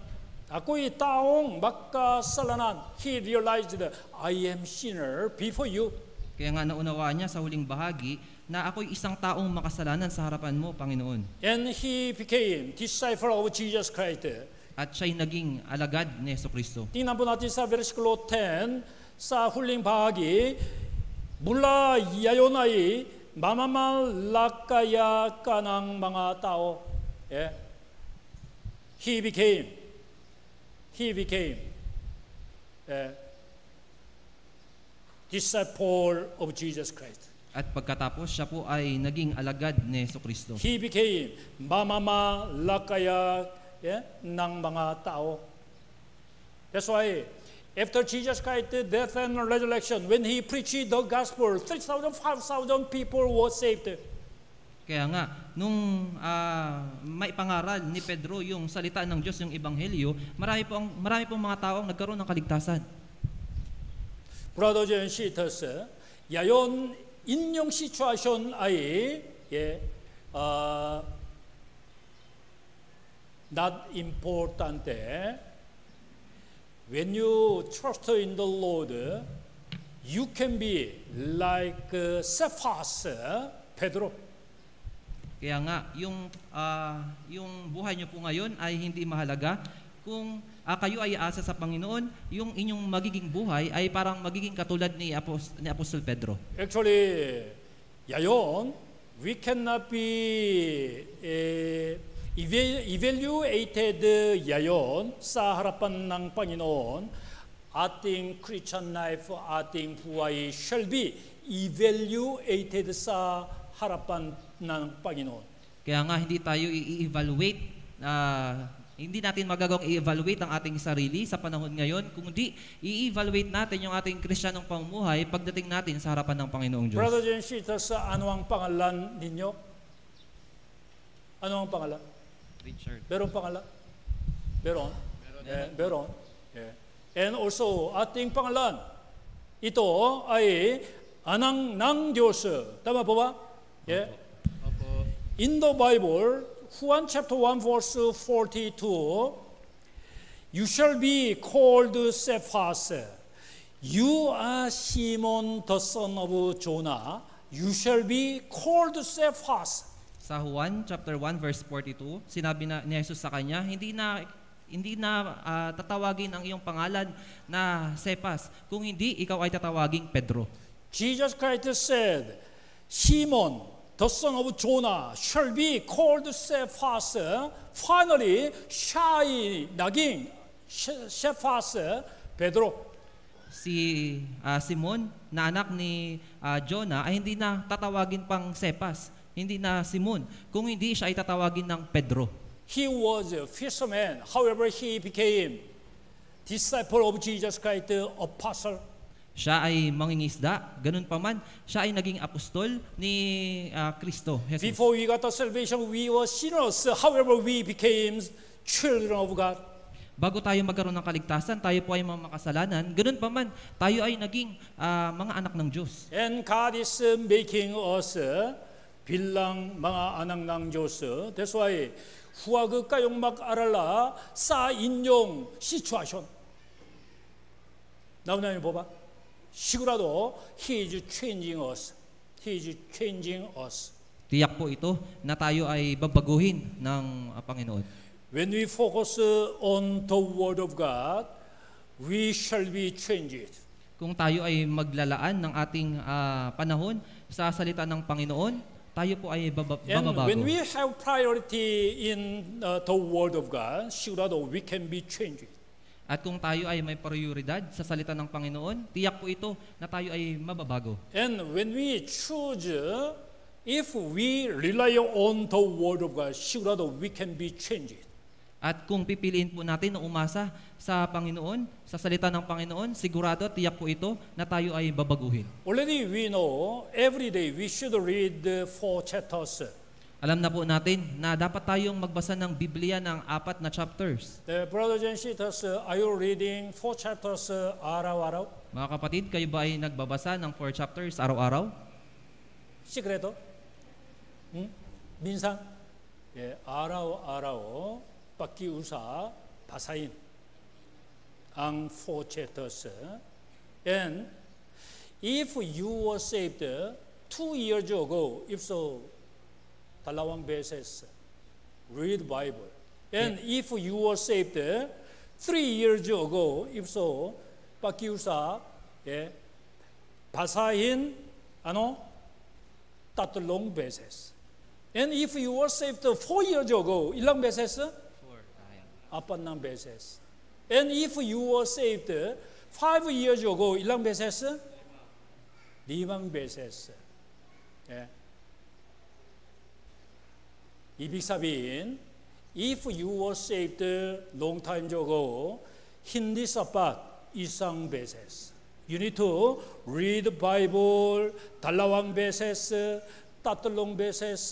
Ako'y taong makasalanan. He realized that I am sinner before you. Kaya nga naunawaan niya sa huling bahagi na ako'y isang taong makasalanan sa harapan mo, Panginoon. And he became disciple of Jesus Christ. At siya'y naging alagad ni Yeso Kristo. tingnan po natin sa versikulo 10, sa huling bahagi, mula yayon ay mamamalakaya ka ng mga tao. 예. He became, he became 예, disciple of Jesus Christ. At pagkatapos, siya po ay naging alagad ni Yeso Kristo. He became mamamalakaya 예, ng mga tao. That's why after Jesus Christ's death and resurrection, when he preached the gospel, 3,000, 5,000 people were saved. Kaya nga, nung ah, maipangaral ni Pedro yung salita ng Diyos, yung ebanghelyo, marami po, ang, marami pong mga tao ang nagkaroon ng kaligtasan. Brothers and sisters, 야연 인용 시츄에이션 아이 예, 어, not important. When you trust in the Lord, you can be like uh, Cephas, Pedro. kaya nga, yung, ah, yung buhay niyo po ngayon ay hindi mahalaga kung ah, kayo ay asa sa Panginoon, yung inyong magiging buhay ay parang magiging katulad ni, Apos, ni Apostol Pedro. Actually, 야연, we cannot be eh, eva- evaluated yayon sa harapan ng Panginoon. Ating Christian life, ating buhay shall be evaluated sa harapan ng Panginoon. Kaya nga hindi tayo i-evaluate, ah, hindi natin magagawang i-evaluate ang ating sarili sa panahon ngayon, kundi i-evaluate natin yung ating kristyanong pamumuhay pagdating natin sa harapan ng Panginoong Diyos. Brothers and sisters, ano ang pangalan ninyo? Ano ang pangalan? Richard. Meron pangalan? Meron? Eh, meron. Eh. And also, ating pangalan, ito ay anang ng Diyos. Tama po ba? Yeah. In the Bible, Juan chapter 1 verse 42, You shall be called Cephas. You are Simon the son of Jonah. You shall be called Cephas. Sa Juan chapter 1 verse 42, sinabi na ni Jesus sa kanya, hindi na hindi na ah, tatawagin ang iyong pangalan na Cephas, kung hindi ikaw ay tatawaging Pedro. Jesus Christ said, Simon, the son of Jonah, shall be called Cephas. Finally, siya ay naging Ce- Cephas, Pedro. Si ah, Simon, na anak ni ah, Jonah, ay hindi na tatawagin pang Cephas, hindi na Simon, kung hindi siya ay tatawagin ng Pedro. he was a fisherman. However, he became disciple of Jesus Christ, apostle. Siya ay mangingisda, ganun pa man, siya ay naging apostol ni ah, Kristo, Jesus. Before we got the salvation, we were sinners. However, we became children of God. Bago tayo magkaroon ng kaligtasan, tayo po ay mga makasalanan, ganun pa man, tayo ay naging ah, mga anak ng Diyos. And God is uh, making us uh, bilang mga anak ng Diyos. That's why huwag kayong mag-arala sa inyong sitwasyon. 나오나요 봐봐. sigurado He is changing us. He is changing us. Tiyak po ito na tayo ay babaguhin ng uh, Panginoon. When we focus uh, on the Word of God, we shall be changed. Kung tayo ay maglalaan ng ating uh, panahon sa salita ng Panginoon, tayo po ay baba- And when we have priority in uh, the Word of God, sigurado we can be changed. At kung tayo ay may prioridad sa salita ng Panginoon, tiyak po ito na tayo ay mababago. And when we choose, uh, if we rely on the Word of God, sigurado we can be changed. At kung pipiliin po natin na umasa sa Panginoon, sa salita ng Panginoon, sigurado tiyak po ito na tayo ay babaguhin. Already we know, every day we should read uh, four chapters uh, alam na po natin na dapat tayong magbasa ng Biblia ng apat na chapters. The brothers and uh, sisters, are you reading four chapters uh, araw-araw? Mga kapatid, kayo ba ay nagbabasa ng four chapters araw-araw? Sikreto? Hmm? Minsan? Yeah, araw-araw, pakiusa, basahin ang four chapters. Uh, and if you were saved two years ago, if so, dalawang beses read Bible. And if you were saved eh, three years ago, if so, pakiusa 예, eh, basahin ano tatlong beses. And if you were saved four years ago, ilang beses? Four. Apat ng beses. And if you were saved eh, five years ago, ilang beses? limang beses. 예. ibig sabihin, if you were saved long time ago, hindi sapat isang beses. You need to read the Bible dalawang beses, tatlong beses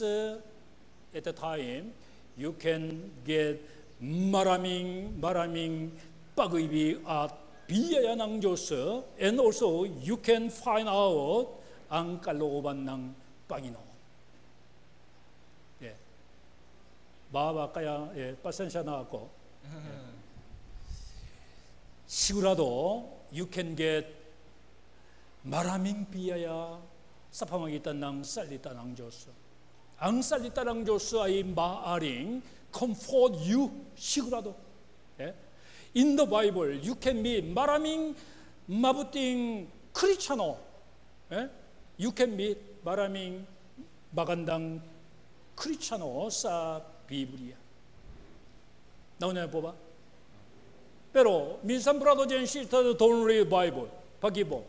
at a time. You can get maraming maraming pag-ibig at biyaya ng Diyos and also you can find out ang kalooban ng Panginoon. 예. 마와까야 예, 빠센샤 나왔고 시구라도 you can get 마라밍 비야야 사파마기 따낭 살리 따낭 조스 앙 살리 따낭 조스 아이 마아링 comfort you 시구라도 예? in the bible you can be 마라밍 마부띵 크리스천어 예? you can be 마라밍 마간당 크리스천어 사 sa Biblia. Nauna po ba? Pero minsan brothers and sisters don't read Bible. Pag-ibo.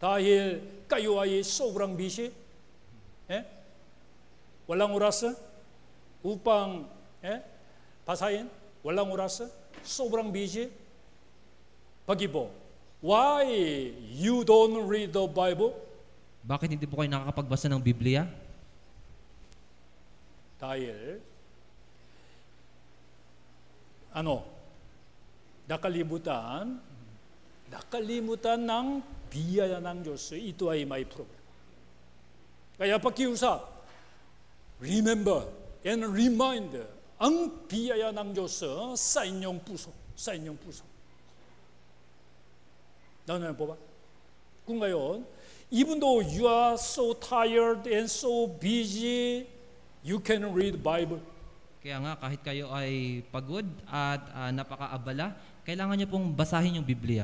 Dahil kayo ay sobrang busy. Eh? Walang oras upang eh? basahin. Walang oras. Sobrang busy. Pag-ibo. Why you don't read the Bible? Bakit hindi po kayo nakakapagbasa ng Biblia? Dahil あの中里無端中里無端낭 비아야 낭조스 이또아이 마이 프로그램 그러니까 야파키 우사 remember and remind 앙 비아야 낭조스 사인용 부소 사인용 부소 나는 뽑아 군가요 even though you are so tired and so busy you can read bible Kaya nga, kahit kayo ay pagod at ah, napakaabala, kailangan niyo pong basahin yung Biblia.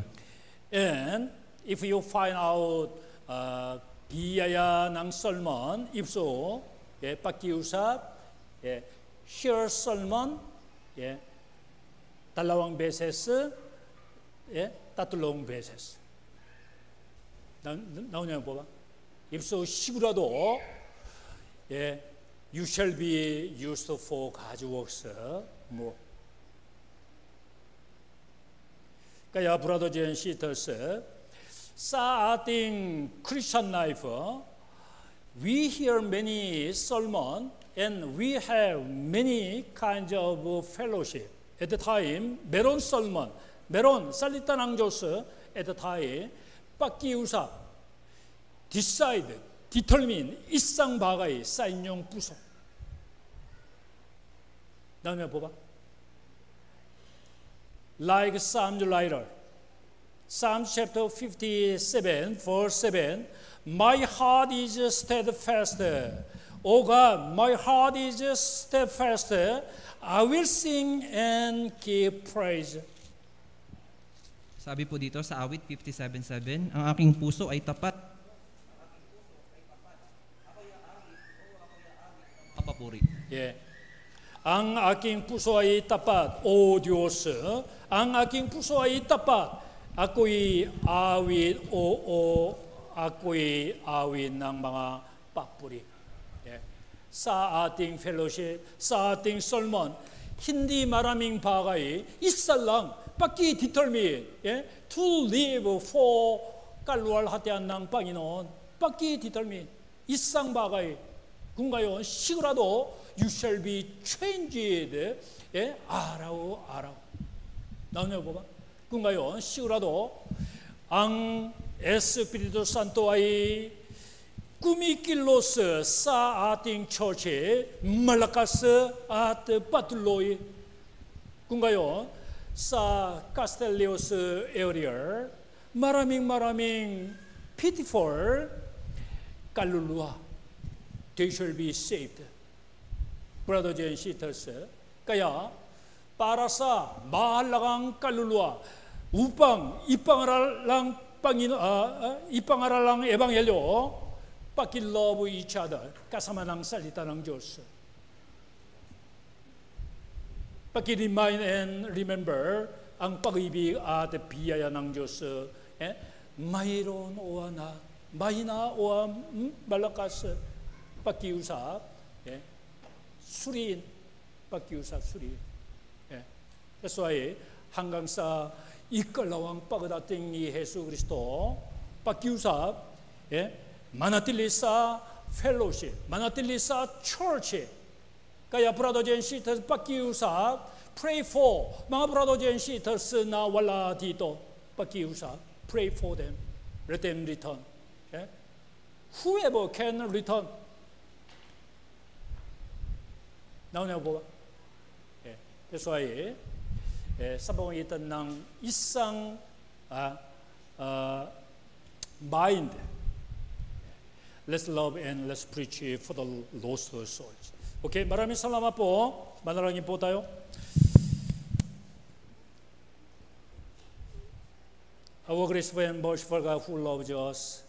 And if you find out uh, biyaya ng sermon, if so, 예, pakiusap, 예, share sermon, 예, dalawang beses, 예, tatlong beses. 나, 나오냐고 봐봐. If so, 시구라도, 예, you shall be used for God's works more. Kaya brothers and sisters, sa ating Christian life, we hear many sermon and we have many kinds of fellowship. At the time, meron sermon, meron salita ng Diyos at the time, pakiusap, decide, determine, isang bagay sa inyong puso. 다음에 봐봐. Like Psalm writer. Psalm chapter 57, verse 7. My heart is steadfast. O God, my heart is steadfast. I will sing and give praise. Sabi po dito sa awit 57.7, ang aking puso ay tapat. Papapuri. 예. Ang aking puso ay tapat, O Diyos. Ang aking puso ay tapat. Ako'y awit, o, o, ako'y awit ng mga papuri. 예. Sa ating fellowship, sa ating sermon, hindi maraming bagay, isa lang, paki determine, 예? to live for kalwalhatian ng Panginoon, paki determine, isang bagay, 누군가요? 시그라도 you shall be changed. 예? 아라오 아라오. 나오네요, 봐봐. 누군가요? 시그라도 앙 에스피리도 산토아이 꾸미킬로스 사아팅 처치 말라카스 아트 바툴로이 군가요 사 카스텔리오스 에어리얼 마라밍 마라밍 피티폴 깔룰루아 They shall be saved. Brothers and sisters, kaya para sa mahalagang kaluluwa upang ipangaralang Pangino, ah, ah, ipangaralang ebanghelyo, pakilove each other kasama ng salita ng Diyos. Paki-remind and remember ang pag-ibig at biyaya ng Diyos. Eh? Mayroon o na, mahina o mm, malakas pakiusap, eh? surin, pakiusap, surin. Eh? That's why hanggang sa ikalawang pagdating ni Yesu Kristo, pakiusap, eh? manatili sa fellowship, manatili sa church, kaya brothers and sisters, pakiusap, pray for mga brothers and sisters na wala dito. Pakiusap, pray for them. Let them return. Okay? Whoever can return. 나오냐고 봐. 예. 그래서 예, 예, 사방에 있던 ng isang ah, ah, mind. Let's love and let's preach for the lost souls. Okay, maraming salamat po. Manalangin po tayo. Our graceful and merciful God who loves us,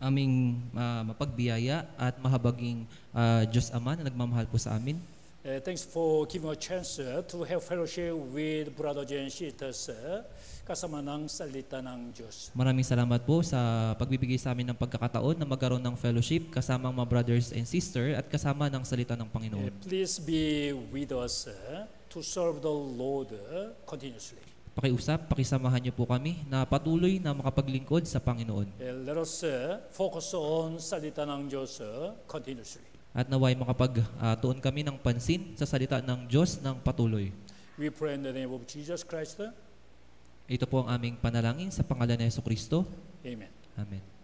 Aming ah, mapagbiyaya at mahabaging ah, Diyos Ama na nagmamahal po sa amin. uh, thanks for giving a chance uh, to have fellowship with brothers and sisters uh, kasama ng salita ng Diyos. Maraming salamat po sa pagbibigay sa amin ng pagkakataon na magkaroon ng fellowship kasama ang mga brothers and sister at kasama ng salita ng Uh, Panginoon. please be with us uh, to serve the Lord uh, continuously. Pakiusap, pakisamahan niyo po kami na patuloy na makapaglingkod sa Panginoon. Uh, let us uh, focus on salita ng Diyos uh, continuously. At naway makapagtuon kami ng pansin sa salita ng Diyos ng patuloy. We pray in the name of Jesus Christ. uh, Ito po ang aming panalangin sa pangalan ni Yesu Kristo. Amen. Amen.